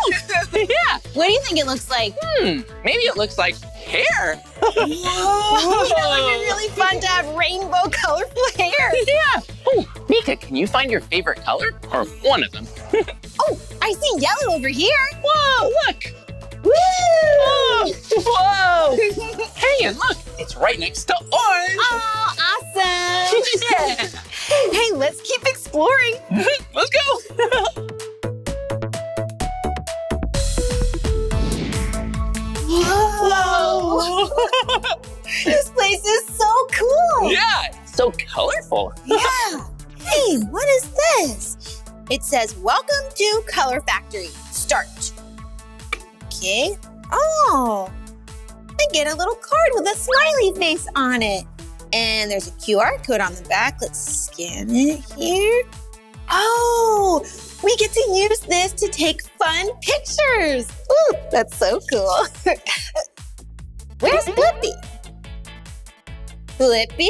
Yeah. What do you think it looks like? Hmm. Maybe it looks like hair. Whoa, that would be really fun to have rainbow colorful hair. Yeah. Oh, Meekah, can you find your favorite color or one of them? Oh, I see yellow over here. Whoa! Look. Woo! Oh, whoa! hey, and look, it's right next to orange. Oh, awesome. Yeah. hey, let's keep exploring. Let's go. Whoa! this place is so cool. Yeah, so colorful. Yeah. Hey, what is this? It says, Welcome to Color Factory. Start. Okay. Oh, I get a little card with a smiley face on it. And there's a QR code on the back. Let's scan it here. Oh, we get to use this to take fun pictures. Ooh, that's so cool. Where's Blippi? Blippi?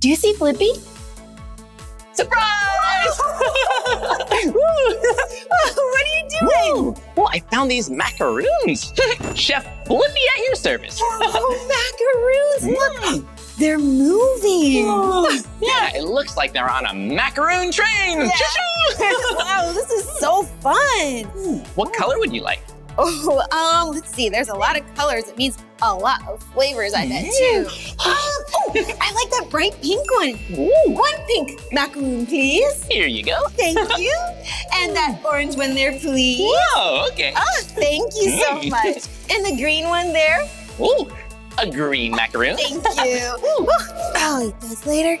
Do you see Blippi? Surprise! what are you doing? Well, I found these macaroons. Chef Blippi at your service. Oh, macaroons! Look, they're moving. Oh, yeah, it looks like they're on a macaroon train. Choo-choo! wow, this is so fun. what color would you like? Oh, um, let's see. There's a lot of colors. It means a lot of flavors, I bet, too. Um, oh, I like that bright pink one. One pink macaroon, please. Here you go. Thank you. and that orange one there, please. Whoa, okay. Oh, thank you so much. And the green one there. Ooh, a green macaroon. Thank you. I'll eat those later.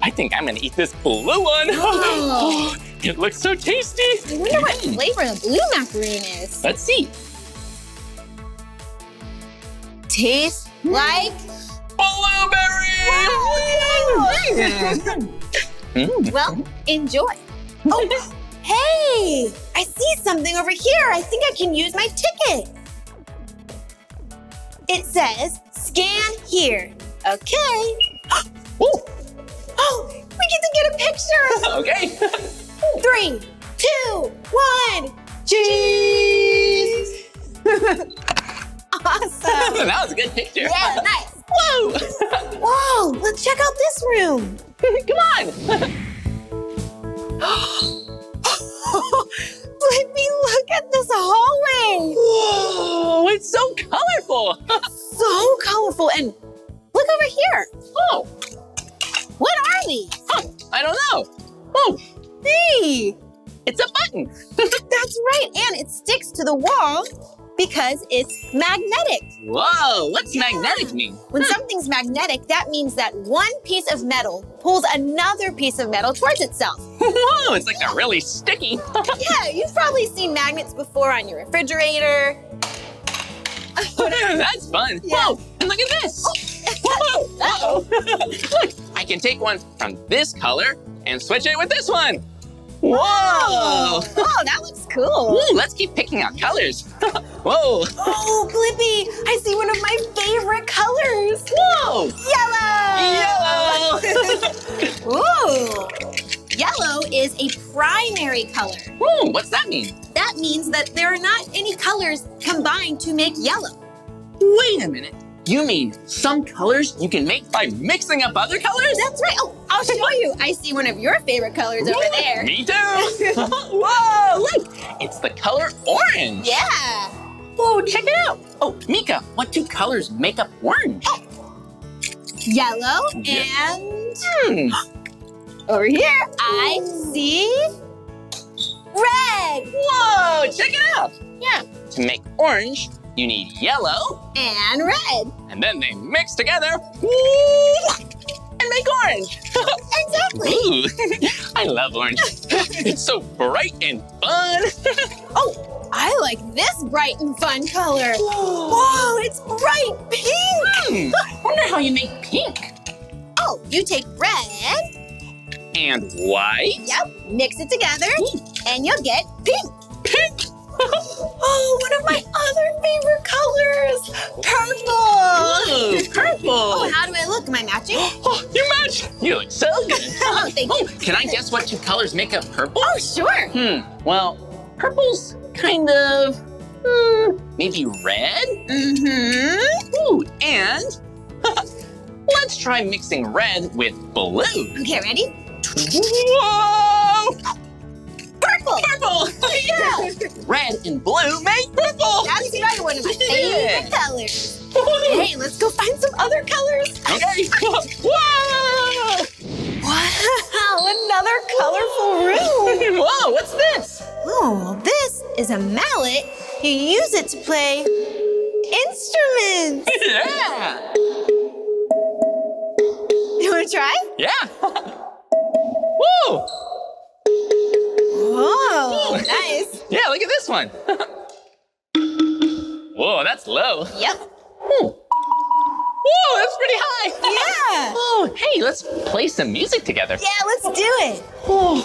I think I'm gonna eat this blue one. Oh. it looks so tasty. I wonder what flavor the blue macaroon is. Let's see. Tastes like Mm. Well, enjoy. Oh, hey! I see something over here. I think I can use my ticket. It says scan here. Okay. Oh, we get to get a picture. okay. Three, two, one. Cheese. awesome. that was a good picture. Yeah, nice. Whoa! Whoa, let's check out this room. Come on. Blippi, look at this hallway. Whoa, it's so colorful. so colorful. And look over here. Oh, What are these? huh, I don't know. Oh, Hey, it's a button. that's right. And it sticks to the wall because it's magnetic. Whoa, what's magnetic mean? When something's magnetic, that means that one piece of metal pulls another piece of metal towards itself. Whoa, it's like they're really sticky. yeah, you've probably seen magnets before on your refrigerator. That's fun. Yeah. Whoa, and look at this. Oh. Whoa, uh-oh. look, I can take one from this color and switch it with this one. Whoa. Oh, that looks cool. Ooh, let's keep picking out colors. Whoa. Oh, Blippi, I see one of my favorite colors. Whoa. Yellow. Ooh. Yellow is a primary color. Ooh, what's that mean? That means that there are not any colors combined to make yellow. Wait a minute. You mean some colors you can make by mixing up other colors? That's right. Oh, I'll show you. I see one of your favorite colors over there. Me too. Whoa, look. It's the color orange. Yeah. Whoa, check it out. Oh, Meekah, what two colors make up orange? Yellow Yeah. and Hmm. over here I see red Whoa, check it out. Yeah. To make orange, you need yellow, and red. and then they mix together and make orange. Exactly. Ooh, I love orange. it's so bright and fun. Oh, I like this bright and fun color. Whoa, it's bright pink. Hmm, wonder how you make pink. Oh, you take red, And white? yep, mix it together, and you'll get pink. Pink. Oh, one of my other favorite colors, purple. Purple. Oh, how do I look? Am I matching? Oh, you match. You look so good. Oh, thank Oh, you. can I guess what two colors make up purple? Oh, sure. Hmm. Well, purple's kind of hmm, maybe red. Mm-hmm. Ooh, and let's try mixing red with blue. Okay, ready? Whoa! Purple. Purple. Oh, yeah. Red and blue make purple. That's right, one of my Yeah. favorite colors. Hey, let's go find some other colors. Okay. Whoa! Wow, another colorful room. Whoa! What's this? Oh, this is a mallet. You use it to play instruments. Yeah. You want to try? Yeah. Woo! Nice. Yeah, look at this one. Whoa, that's low. Yep. Hmm. Whoa, that's pretty high. Yeah. Oh, hey, let's play some music together. Yeah, let's do it. Ooh.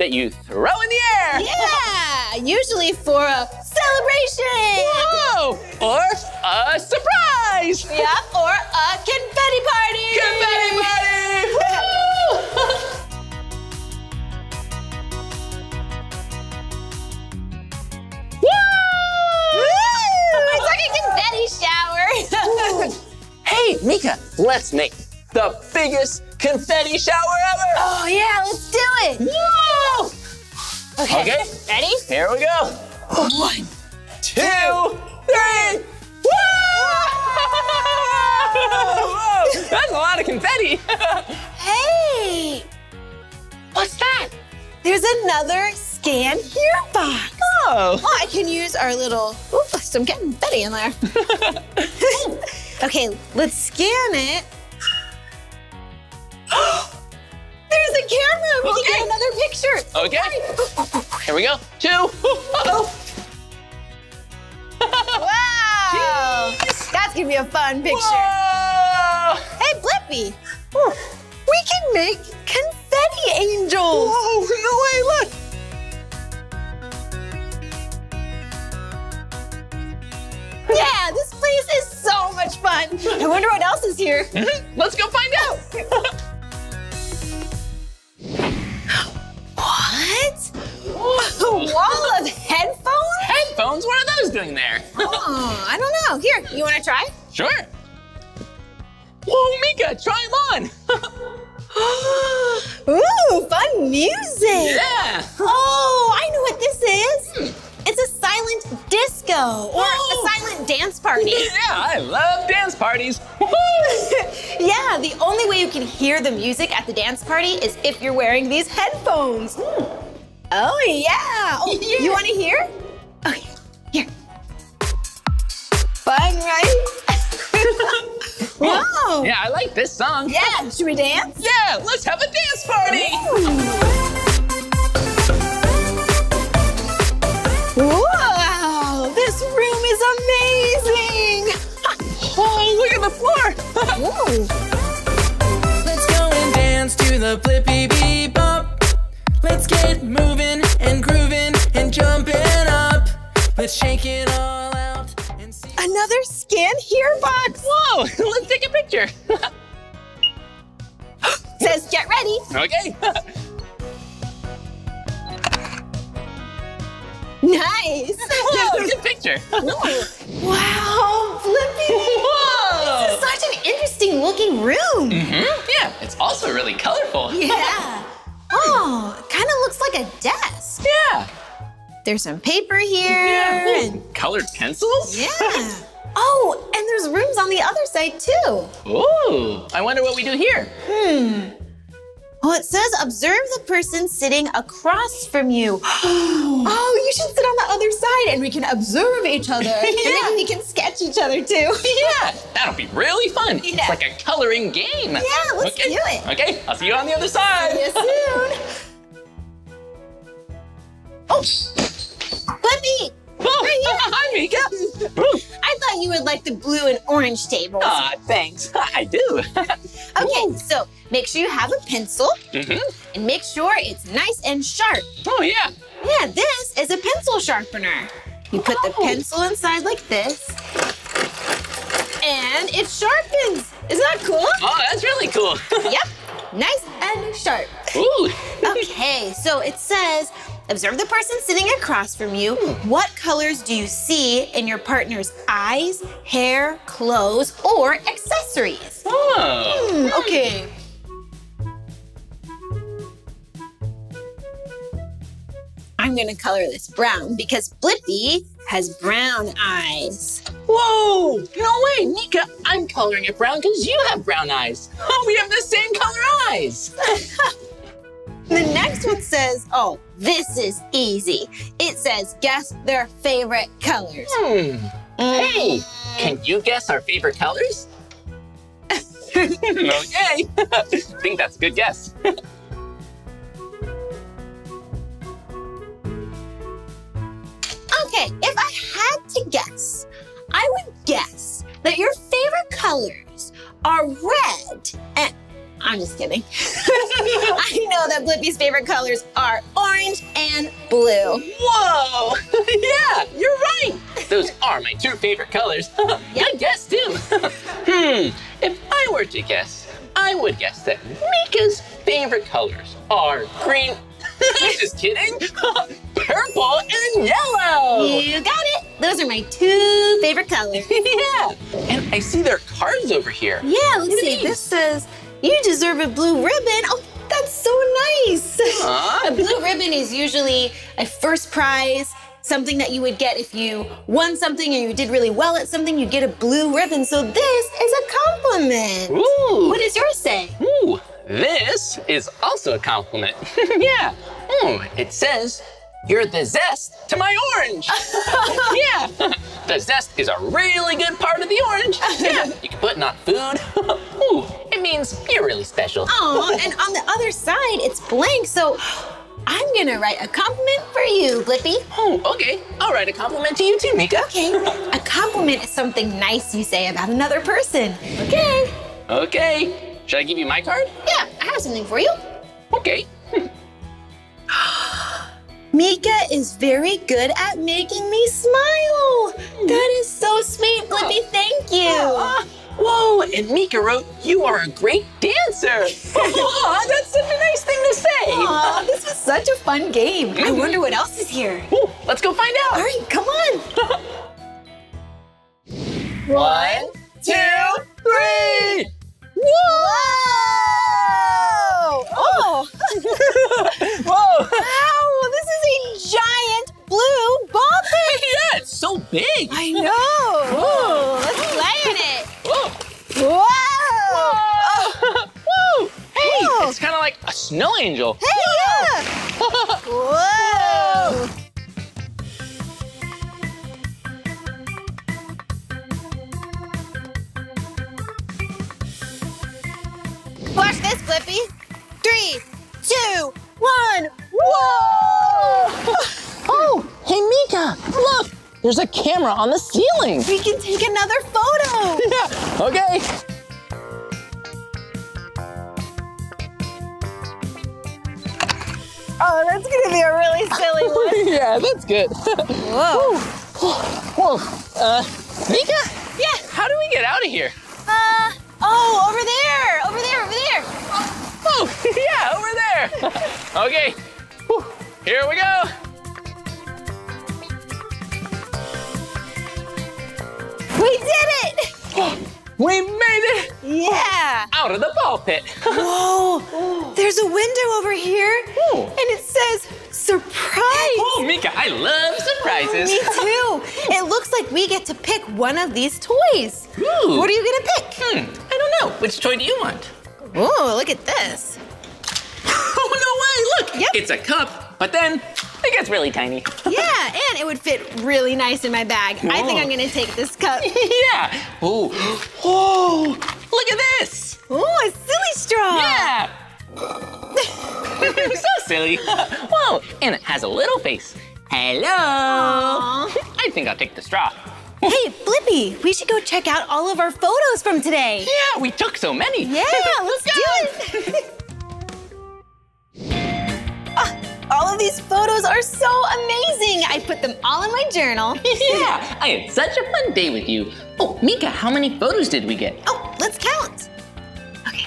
That you okay, let's scan it. Dance party is if you're wearing these headphones. Oh, yeah. Oh, You want to hear? Okay, here. Fun, right? Whoa. Yeah, I like this song. Yeah, should we dance? Yeah, let's have a dance party. Wow, this room is amazing. Oh, look at the floor. Ooh. Get moving and grooving and jumping up. Let's shake it all out and see. Another scan here box. Whoa, let's take a picture. Says get ready. okay. Nice. Whoa, good picture. wow, Blippi. Whoa. This is such an interesting looking room. Mhm, Yeah, it's also really colorful. Yeah. Oh, it kind of looks like a desk. Yeah. There's some paper here. Yeah. and- Colored pencils? yeah. Oh, and there's rooms on the other side too. Ooh, I wonder what we do here. Hmm. Well, it says observe the person sitting across from you. oh, you should sit on the other side and we can observe each other. yeah. And maybe we can sketch each other too. Yeah, that'll be really fun. Yeah. It's like a coloring game. Yeah, let's okay. do it. Okay, I'll see you on the other side. See you soon. Oh, Blippi, Oh, Hi, Meekah. I thought you would like the blue and orange tables. Aw, thanks. I do. Okay, so make sure you have a pencil hmm and make sure it's nice and sharp. Oh, yeah. Yeah, this is a pencil sharpener. You put the pencil inside like this, and it sharpens. Isn't that cool? Oh, that's really cool. yep, nice and sharp. Ooh. Okay, so it says, observe the person sitting across from you. What colors do you see in your partner's eyes, hair, clothes, or accessories? Oh. Hmm, okay. I'm gonna color this brown because Blippi has brown eyes. Whoa! No way, Meekah, I'm coloring it brown because you have brown eyes. Oh, we have the same color eyes. The next one says, oh, this is easy. It says, guess their favorite colors. Hmm. Hey, can you guess our favorite colors? okay. I think that's a good guess. Okay, if I had to guess, I would guess that your favorite colors are red and I'm just kidding. I know that Blippi's favorite colors are orange and blue. Whoa! yeah, you're right. Those are my two favorite colors. Good guess, too. hmm, if I were to guess, I would guess that Meekah's favorite colors are green. I'm just kidding. Purple and yellow. You got it. Those are my two favorite colors. yeah. And I see their cards over here. Yeah, let's see. This says, you deserve a blue ribbon. Oh, that's so nice. Aw. A blue ribbon is usually a first prize, something that you would get if you won something or you did really well at something, you'd get a blue ribbon. So this is a compliment. Ooh. What does yours say? Ooh, this is also a compliment. yeah. Oh, it says you're the zest to my orange. yeah. the zest is a really good part of the orange. Yeah. You can put it on food. Ooh, it means you're really special. Oh, and on the other side, it's blank. So I'm gonna write a compliment for you, Blippi. Oh, okay. I'll write a compliment to you too, Meekah. Okay. A compliment is something nice you say about another person. Okay. Okay. Should I give you my card? Yeah, I have something for you. Okay. Meekah is very good at making me smile. That is so sweet, Blippi. Thank you. Whoa, and Meekah wrote, you are a great dancer. Aw, that's such a nice thing to say. Aw, this was such a fun game. I mm-hmm. wonder what else is here. Ooh, let's go find out. All right, come on. One, two, three. Whoa! Yeah, it's so big. I know. Ooh, let's play in it. Whoa. Whoa! Woo! Hey, Whoa. it's kind of like a snow angel. Hey, yeah! Whoa! Watch this, Blippi. Three, two, one. Whoa! Oh, hey Meekah, look, there's a camera on the ceiling. We can take another photo. Yeah, okay. Oh, that's gonna be a really silly one. yeah, that's good. Whoa. Whoa, uh, Meekah? Yeah. How do we get out of here? Uh, oh, over there, over there, over there. Oh, yeah, over there. okay, Whew. here we go. We did it! We made it Yeah! out of the ball pit. Whoa! There's a window over here, Ooh. and it says surprise! Oh, Meekah, I love surprises. Me too! It looks like we get to pick one of these toys. Ooh. What are you gonna pick? Hmm, I don't know. Which toy do you want? Oh, look at this. Oh, no way, look. Yep. It's a cup, but then it gets really tiny. Yeah, and it would fit really nice in my bag. I think I'm gonna take this cup. yeah. Ooh. oh, look at this. Oh, a silly straw! Yeah. so silly. Whoa, and it has a little face. Hello. I think I'll take the straw. Hey, Blippi, we should go check out all of our photos from today. Yeah, we took so many. Yeah, let's do it. All of these photos are so amazing. I put them all in my journal. yeah, I had such a fun day with you. Oh, Meekah, how many photos did we get? Oh, let's count. Okay.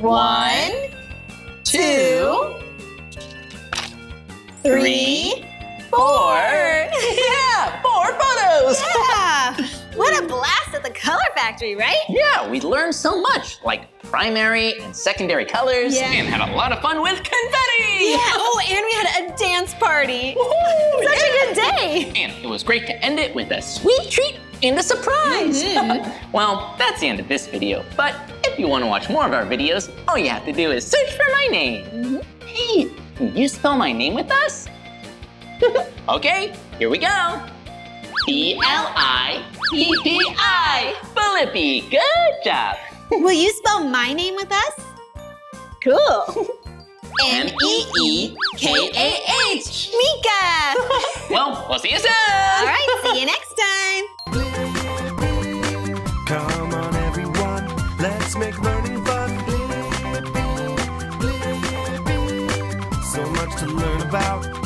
One, two, three, four. yeah, four photos. Yeah. What a blast at the color factory, right? Yeah, we learned so much, like primary and secondary colors, Yeah. and had a lot of fun with confetti. Yeah. Oh, and we had a dance party. Such a good day. And it was great to end it with a sweet treat and a surprise. Mm-hmm. well, that's the end of this video, but if you want to watch more of our videos, all you have to do is search for my name. Mm-hmm. Hey, can you spell my name with us? okay, here we go. B-L-I-P-P-I. Blippi, good job. Will you spell my name with us? Cool. M-E-E-K-A-H. Meekah. well, we'll see you soon. All right, see you next time. Come on, everyone. Let's make learning fun. So much to learn about.